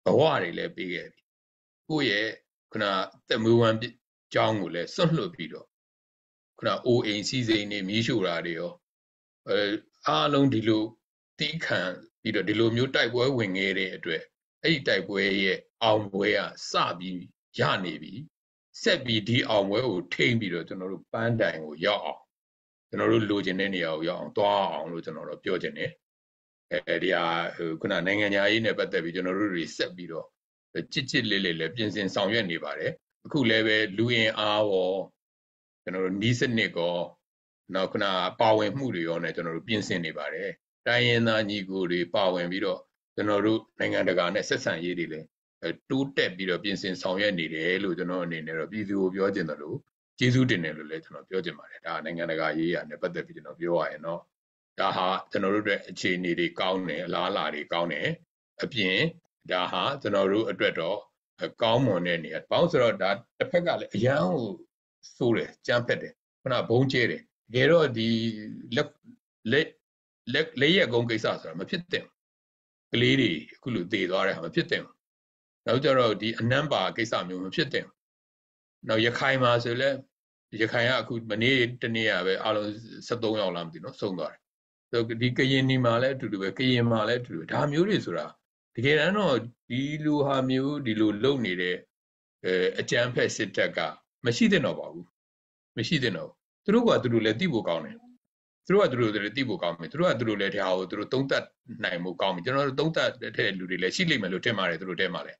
ဘဝတွေလည်းပေးခဲ့ပြီကိုယ့်ရဲ့ခုနသက်မွေးဝမ်းကြောင်းကိုလည်းစွန့်လွတ်ပြီးတော့ ခုနအိုအိမ်စီစိန်တွေမီးရှို့တာတွေရောအဲအားလုံးဒီလိုတီးခံပြီးတော့ဒီလိုမျိုးတိုက်ပွဲဝင်ခဲ့တဲ့အတွက်အဲ့ဒီတိုက်ပွဲရဲ့အောင်ပွဲကစပြီးရနေပြီဆက်ပြီးဒီအောင်ပွဲကိုထိမ့်ပြီးတော့ကျွန်တော်တို့ပန်းတိုင်ကိုရောက်အောင်ကျွန်တော်တို့လိုချင်တဲ့နေရာကိုရောက်အောင်သွားအောင်လို့ကျွန်တော်တို့ပြောချင်တယ်အဲဒီဟာဟိုခုနနိုင်ငံညာရေးနဲ့ပတ်သက်ပြီးကျွန်တော်တို့တွေဆက်ပြီးတော့ကြစ်ကြစ်လေးလေးလည်းပြင်ဆင်ဆောင်ရွက်နေပါတယ်အခုလည်းပဲလူရင်အားရော ကျွန်တော်တို့နီးစနစ်ကောနောက်ခုနပါဝင်မှုတွေရောနဲ့ကျွန်တော်တို့ပြင်ဆင်နေပါတယ်တိုင်းရင်းသားညီကိုတွေပါဝင်ပြီးတော့ကျွန်တော်တို့နိုင်ငံတကာနဲ့ဆက်ဆံရေးတွေလည်းတိုးတက်ပြီးတော့ပြင်ဆင်ဆောင်ရွက်နေတယ်လို့ကျွန်တော်အနေနဲ့တော့ပြည်သူကိုပြောချင်တယ်လို့ကျေးဇူးတင်တယ်လို့လည်းကျွန်တော်ပြောချင်ပါတယ်ဒါနိုင်ငံတကာရေးရာနဲ့ပတ်သက်ပြီးကျွန်တော်ပြောရရင်တော့ဒါဟာကျွန်တော်တို့အတွက်အခြေအနေတွေကောင်းတယ်အလားအလာတွေကောင်းတယ်အပြင်ဒါဟာကျွန်တော်တို့အတွက်တော့ကောင်းမွန်တဲ့နေရာဘာလို့ဆိုတော့ဒါတစ်ဖက်ကလည်းအရန်ကို စိုးတယ်ကြမ်းဖက်တယ်ခုနဘုံကျဲတယ်တကယ်တော့ဒီလက်လက်လက်လက်ရက်ကုန်းကိစ္စဆိုတာမဖြစ်သင့်ကလေးတွေအခုလိုတည်သွားတဲ့ဟာမဖြစ်သင့်နောက်ကြတော့ဒီအနမ်းပါကိစ္စမျိုးမဖြစ်သင့်နောက်ရခိုင်မှာဆိုလဲရခိုင်ကအခုမနေ့တနေ့ကပဲအလုံး73ယောက်လားမသိနော်ဆုံးသွားတယ်ဒီကရင်နီမှာလည်းအတူတူပဲကရင်မှာလည်းအတူတူဒါမျိုးတွေဆိုတာတကယ်တမ်းတော့ဒီလိုဟာမျိုးဒီလိုလုပ်နေတဲ့အဲအကြမ်းဖက်စစ်တပ်က မရှိသင့်တော့ပါဘူးမရှိသင့်တော့သူတို့ကသူတို့လည်းသိဖို့ကောင်းတယ်သူတို့ကသူတို့လည်းသိဖို့ကောင်းတယ်သူတို့ကသူတို့လည်းဒါကိုသူတို့သုံးသပ်နိုင်ဖို့ကောင်းပြီကျွန်တော်တို့သုံးသပ်တဲ့လူတွေလည်းရှိလိမ့်မယ်လို့ထင်ပါတယ်သူတို့ထဲမှာလည်း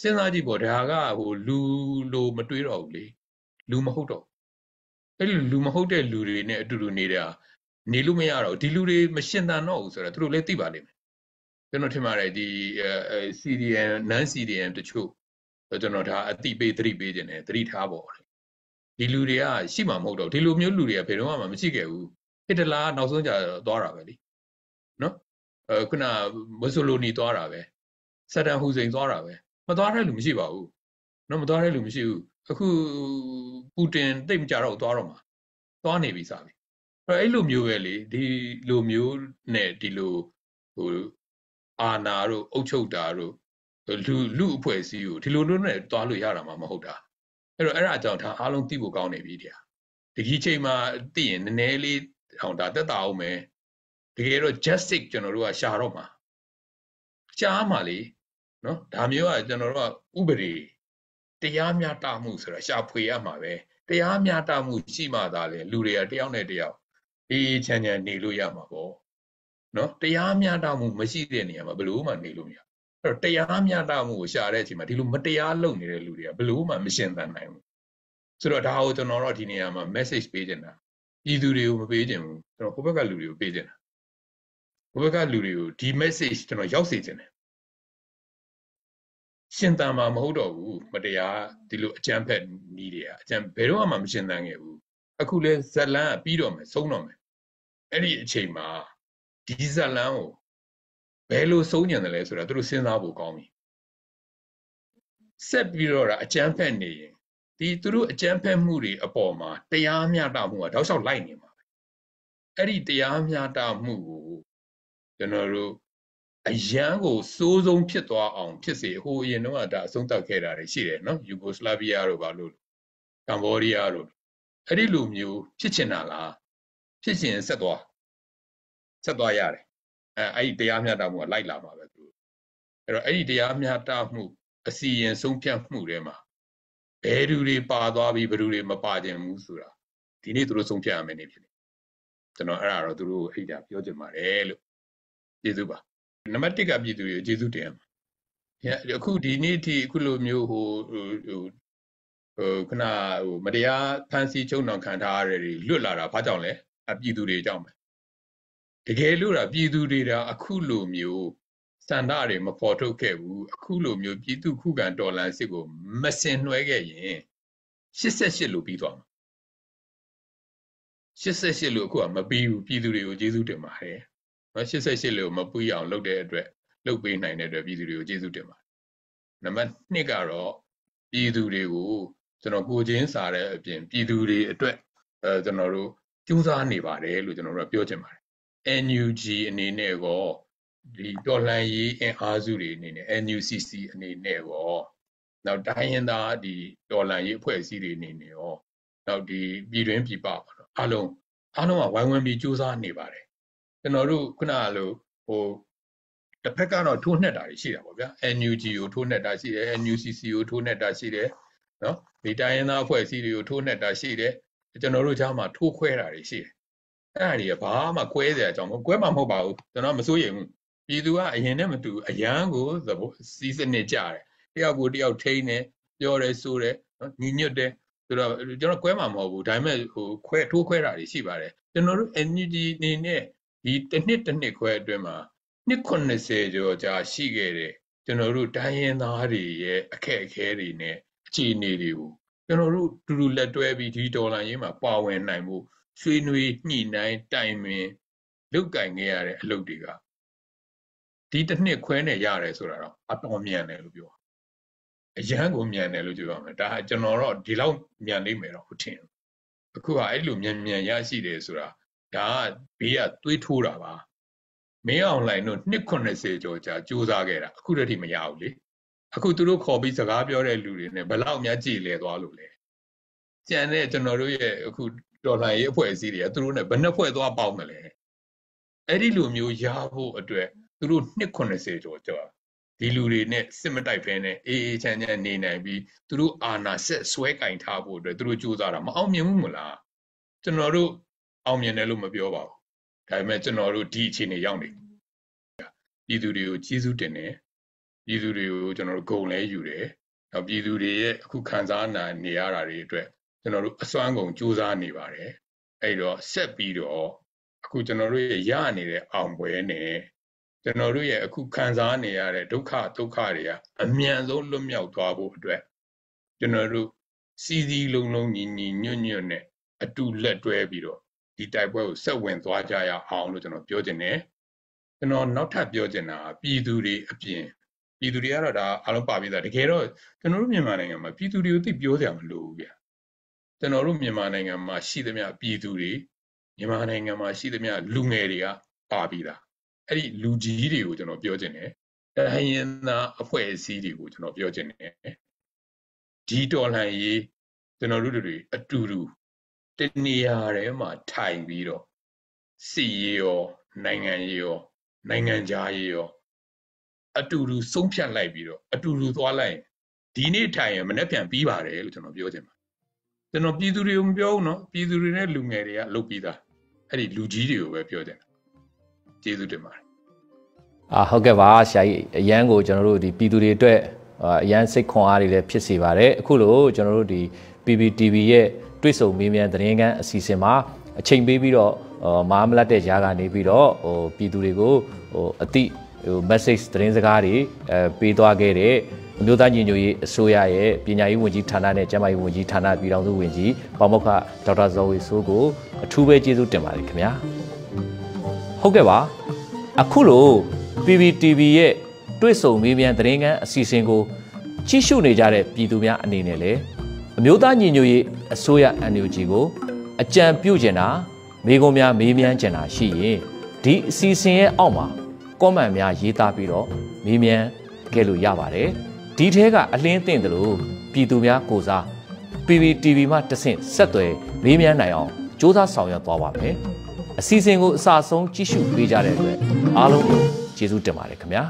စဉ်းစားကြည့်ပေါ့ဒါကဟိုလူလိုမတွေးတော့ဘူးလေလူမဟုတ်တော့အဲ့လိုလူမဟုတ်တဲ့လူတွေနဲ့အတူတူနေတာနေလို့မရတော့ဒီလူတွေမရှင်သန်တော့ဘူးဆိုတော့သူတို့လည်းသိပါလိမ့်မယ်ကျွန်တော်ထင်ပါတယ်ဒီ CDN non CDN တချို့ ကျွန်တော်ဒါအတိပေးသတိပေးခြင်းနဲ့သတိထားပေါ့ဒီလူတွေကရှိမှာမဟုတ်တော့ဒီလိုမျိုးလူတွေကဘယ်တော့မှမရှိခဲ့ဘူးဟစ်တလာနောက်ဆုံးကြသွားတာပဲလीနော်အဲခုနမဆိုလိုနီသွားတာပဲဆဒန်ဟူစိန်သွားတာပဲမသွားတဲ့လူမရှိပါဘူးနော်မသွားတဲ့လူမရှိဘူးအခုပူတင်တိတ်မကြတော့သွားတော့မှာသွားနေပြီစားပြီအဲ့အဲ့လိုမျိုးပဲလေဒီလိုမျိုးနဲ့ဒီလိုဟိုအာနာတို့အုတ်ချုပ်တာတို့ လူလူအဖွဲ့အစည်းကိုဒီလိုလိုနဲ့သွားလို့ရတာမှမဟုတ်တာအဲ့တော့အဲ့ဒါကြောင့်ဒါအားလုံးသိဖို့ကောင်းနေပြီတရားဒီကြီးချိန်မှာသိရင်နည်းနည်းလေးအောင်ဒါတက်တာအောင်မယ်တကယ်တော့ justice ကျွန်တော်တို့ကရှာတော့မှာရှားမှာလေနော်ဒါမျိုးကကျွန်တော်တို့ကဥပဒေတရားမျှတမှုဆိုတာရှာဖွေရမှာပဲတရားမျှတမှုရှိမှသာလေလူတွေကတယောက်နဲ့တယောက်အေးချမ်းချမ်းနေလို့ရမှာပေါ့နော်တရားမျှတမှုမရှိတဲ့နေရာမှာဘယ်လို့မှနေလို့မရ အဲ့တော့တရားမျှတမှုကိုရှာတဲ့အချိန်မှာဒီလိုမတရားလုပ်နေတဲ့လူတွေကဘယ်လို့မှမရှင်းသန်နိုင်ဘူးဆိုတော့ဒါကိုကျွန်တော်တို့ဒီနေရာမှာ message ပေးချင်တာပြည်သူတွေကိုမပေးချင်ဘူးကျွန်တော်ဟိုဘက်ကလူတွေကိုပေးချင်တာဟိုဘက်ကလူတွေကိုဒီ message ကျွန်တော်ရောက်စေချင်တယ်ရှင်သန်မှာမဟုတ်တော့ဘူးမတရားဒီလိုအကြမ်းဖက်နီးတွေကအကြမ်းဘယ်တော့မှမရှင်သန်ခဲ့ဘူးအခုလဲဇလန်းကပြီးတော့မယ်ဆုံးတော့မယ်အဲ့ဒီအချိန်မှာဒီဇလန်းကို ဘယ်လိုဆုံးညံတယ်လဲဆိုတာသူတို့စဉ်းစားဖို့ကောင်းပြီဆက်ပြီးတော့အကြမ်းဖက်နေရင်ဒီသူတို့အကြမ်းဖက်မှုတွေအပေါ်မှာတရားမျှတမှုကတောက်လျှောက်လိုက်နေမှာပဲအဲ့ဒီတရားမျှတမှုကိုကျွန်တော်တို့အရန်ကိုစိုးဆုံးဖြစ်သွားအောင်ဖြစ်စေဟိုအရင်တော့ဒါအဆုံးသတ်ခဲ့တာတွေရှိတယ်နော်ယူဂိုစလာဗီးယားတို့ဘာလို့ကမ္ဘောဒီးယားတို့အဲ့ဒီလိုမျိုးဖြစ်ချင်တာလားဖြစ်ချင်ဆက်သွားဆက်သွားရတယ် အဲအဲ့ဒီတရားမျှတမှုကလိုက်လာမှာပဲသူအဲ့တော့အဲ့ဒီတရားမျှတမှုအစီရင်ဆုံးဖြတ်မှုတွေမှာဘယ်သူတွေပါသွားပြီးဘယ်သူတွေမပါခြင်းဘူးဆိုတာဒီနေ့သူတို့ဆုံးဖြတ်ရမယ်နေဖြစ်တယ်ကျွန်တော်အဲ့ဒါတော့သူတို့အဲ့ဒါပြောချင်ပါတယ်လို့ကျေးဇူးပါနံပါတ်1ကပြည်သူတွေကိုကျေးဇူးတင်ရမှာအခုဒီနေ့အထိအခုလိုမျိုးဟိုဟိုဟိုခဏဟိုမတရားဖန်ဆီးချုပ်နှောင်ခံထားရတဲ့လွတ်လာတာဘာကြောင့်လဲအပြည်သူတွေကြောင့်ပဲ တကယ်လို့တာပြည်သူတွေကအခုလိုမျိုးစန္ဒတွေမဖော်ထုတ်ခဲ့ဘူးအခုလိုမျိုးပြည်သူခုခံတော်လှန်စစ်ကိုမစင်နှွှဲခဲ့ရင်88လို့ပြီးသွားမှာ88လို့အခုကမပြီးဘူးပြည်သူတွေကိုကျေးဇူးတင်ပါတယ်နော်88လို့မပွေးအောင်လုပ်တဲ့အတွက်လုပ်ပေးနိုင်တဲ့အတွက်ပြည်သူတွေကိုကျေးဇူးတင်ပါတယ်နံပါတ်2ကတော့ပြည်သူတွေကိုကျွန်တော်ကိုချင်းစားတဲ့အပြင်ပြည်သူတွေအတွက်အဲကျွန်တော်တို့ကြိုးစားနေပါတယ်လို့ကျွန်တော်တို့ပြောချင်ပါတယ် NUG အနေနဲ့ကောဒီတော်လှန်ရေးအင်အားစုတွေအနေနဲ့ NUCC အနေနဲ့ကောနောက်တိုင်းရင်းသားဒီတော်လှန်ရေးအဖွဲ့အစည်းတွေအနေနဲ့ရောနောက်ဒီပြည်တွင်းပြည်ပပါတော့အားလုံးအားလုံးကဝိုင်းဝန်းပြီးကြိုးစားနေပါတယ်ကျွန်တော်တို့ခုနကလိုဟိုတစ်ဖက်ကတော့ထိုးနှက်တာတွေရှိတာပေါ့ဗျာ NUG ကိုထိုးနှက်တာရှိတယ် NUCC ကိုထိုးနှက်တာရှိတယ်နော်ဒီတိုင်းရင်းသားအဖွဲ့အစည်းတွေကိုထိုးနှက်တာရှိတယ်ကျွန်တော်တို့ကြားမှာထိုးခွဲတာတွေရှိတယ် အဲ့ဒါတွေကဘာမှကွဲစရာအကြောင်းကွဲမှာမဟုတ်ပါဘူးကျွန်တော်မစိုးရိမ်ဘူးပြည်သူကအရင်နဲ့မတူအရန်ကိုသဘောစီးစနစ်ကြတယ်တယောက်ကိုတယောက်ထိန်းတယ်ပြောတယ်ဆိုတယ်နော်ညီညွတ်တယ်ဆိုတော့ကျွန်တော်ကွဲမှာမဟုတ်ဘူးဒါပေမဲ့ဟိုခွဲထိုးခွဲတာတွေရှိပါတယ်ကျွန်တော်တို့ NUG အနေနဲ့ဒီတစ်နှစ်တစ်နှစ်ခွဲအတွင်းမှာနှစ်80ကျော်ကြာရှိခဲ့တဲ့ကျွန်တော်တို့တိုင်းရင်းသားတွေရဲ့အခက်အခဲတွေနဲ့အခြေအနေတွေကိုကျွန်တော်တို့တူတူလက်တွဲပြီးဒီဒေါ်လာရင်းမှာပါဝင်နိုင်မှု ဆွေးနွေးညှိနှိုင်းတိုင်ပင်လုတ်ကင်ခဲ့ရတဲ့အလုပ်တွေကဒီတစ်နှစ်ခွဲနဲ့ရတယ်ဆိုတာတော့အတော်မြန်တယ်လို့ပြောအရန်ကိုမြန်တယ်လို့ပြောရမယ်ဒါကျွန်တော်တော့ဒီလောက်မြန်နေမယ်တော့ဟုတ်ထင်အခုကအဲ့လိုမြန်မြန်ရရှိတယ်ဆိုတာဒါကဘေးကသွေးထိုးတာပါမင်းအောင်လှိုင်တို့နှစ်80ကျော်ကြာစူးစမ်းခဲ့တာအခုတည်းမရဘူးလေအခုသူတို့ခေါ်ပြီးစကားပြောတဲ့လူတွေနဲ့ဘယ်လောက်များကြည်လဲသွားလို့လဲကြံတဲ့ကျွန်တော်တို့ရဲ့အခု ဒေါ်လာရေးအဖွဲ့အစည်းတွေကသူတို့နဲ့ဘယ်နှဖွဲ့သွားပေါင်းမလဲအဲ့ဒီလိုမျိုးရဖို့အတွက်သူတို့နှစ်80ကျော်ကြာဒီလူတွေနဲ့စစ်မတိုက်ဖဲနဲ့အေးအေးချမ်းချမ်းနေနိုင်ပြီးသူတို့အာဏာဆက်ဆွဲကင်ထားဖို့အတွက်သူတို့ကြိုးစားတာမအောင်မြင်ဘူးမလားကျွန်တော်တို့အောင်မြင်တယ်လို့မပြောပါဘူးဒါပေမဲ့ကျွန်တော်တို့ဒီအခြေအနေရောက်နေပြည်သူတွေကိုကြီးစုတင်တယ်ပြည်သူတွေကိုကျွန်တော်တို့ဂုံလဲယူတယ်နောက်ပြည်သူတွေရဲ့အခုခံစားနိုင်နေရတာတွေအတွက် ကျွန်တော်တို့အစွမ်းကုန်စူးစမ်းနေပါတယ်အဲ့တော့ဆက်ပြီးတော့အခုကျွန်တော်တို့ရရနေတဲ့အောင်ပွဲနဲ့ကျွန်တော်တို့ရဲ့အခုခံစားနေရတဲ့ဒုက္ခဒုက္ခတွေကအမြန်ဆုံးလွတ်မြောက်သွားဖို့အတွက်ကျွန်တော်တို့စီစီလုံးလုံးညီညီညွတ်ညွတ်နဲ့အတူလက်တွဲပြီးတော့ဒီတိုက်ပွဲကိုဆက်ဝင်သွားကြရအောင်လို့ကျွန်တော်ပြောချင်တယ်ကျွန်တော်နောက်ထပ်ပြောချင်တာပြည်သူတွေအပြင်ပြည်သူတွေကတော့ဒါအားလုံးပါပြီးသားတကယ်တော့ကျွန်တော်တို့မြန်မာနိုင်ငံမှာပြည်သူတွေကိုသိပြောစရာမလိုဘူးဗျ ကျွန်တော်တို့မြန်မာနိုင်ငံမှာရှိသမျှပြည်သူတွေမြန်မာနိုင်ငံမှာရှိသမျှလူငယ်တွေကပါပြီးသားအဲ့ဒီလူကြီးတွေကိုကျွန်တော်ပြောချင်တယ်တိုင်းရင်းသားအဖွဲ့အစည်းတွေကိုကျွန်တော်ပြောချင်တယ်ဒီတော်လှန်ရေးကျွန်တော်တို့တွေအတူတူတနေရာထဲမှာထိုင်ပြီးတော့စီရေးရောနိုင်ငံရေးရောနိုင်ငံခြားရေးရောအတူတူဆုံးဖြတ်လိုက်ပြီးတော့အတူတူသွားလိုက်ဒီနေ့ထိုင်ရင်မနေ့ပြန်ပြီးပါတယ်လို့ကျွန်တော်ပြောချင်ပါ ကျွန်တော်ပြည်သူတွေကိုမပြောဘူးနော်ပြည်သူတွေနဲ့လူငယ်တွေကလုပ်ပြီးသားအဲ့ဒီလူကြီးတွေကိုပဲပြောတယ်ကျေးဇူးတင်ပါတယ်အာဟုတ်ကဲ့ပါဆရာကြီးအရန်ကိုကျွန်တော်တို့ဒီပြည်သူတွေအတွက်အရန်စိတ်ခွန်အားတွေလည်းဖြစ်စေပါတယ်အခုလို့ကျွန်တော်တို့ဒီ PPTV ရဲ့တွေ့ဆုံမေးမြန်းသတင်းခန်းအစီအစဉ်မှာအချိန်ပေးပြီးတော့မားမလတ်တဲ့ຢာကနေပြီးတော့ဟိုပြည်သူတွေကိုဟိုအတိဟို message သတင်းစကားတွေအဲပေးသွားခဲ့တဲ့ အမျိုးသားညီညွတ်ရေးအစိုးရရဲ့ပညာရေးဝန်ကြီးဌာနနဲ့ကျန်းမာရေးဝန်ကြီးဌာနပြည်ထောင်စုဝန်ကြီးပေါမောက္ခဒေါက်တာဇော်ဝေဆိုးကိုအထူးပဲကျေးဇူးတင်ပါတယ်ခင်ဗျာဟုတ်ကဲ့ပါအခုလို့ PPTV ရဲ့တွေ့ဆုံမေးမြန်းသတင်းခန်းအစီအစဉ်ကိုကြည့်ရှုနေကြတဲ့ပြည်သူများအနေနဲ့လည်းအမျိုးသားညီညွတ်ရေးအစိုးရ NUG ကိုအကြံပြုကျင်တာမိကုံများမေးမြန်းကျင်တာရှိရင်ဒီအစီအစဉ်ရဲ့အောက်မှာ comment များရေးသားပြီးတော့မေးမြန်းခဲ့လို့ရပါတယ် ဒီထဲကအလင်းသင့်တယ်လို့ပြည်သူများကိုစား PPTV မှတဆင့်ဆက်သွယ်မေးမြန်းနိုင်အောင်စ조사ဆောင်ရွက်သွားပါမယ်အစီအစဉ်ကိုအစအဆုံးကြည့်ရှုပေးကြတဲ့အတွက်အားလုံးကိုကျေးဇူးတင်ပါတယ်ခင်ဗျာ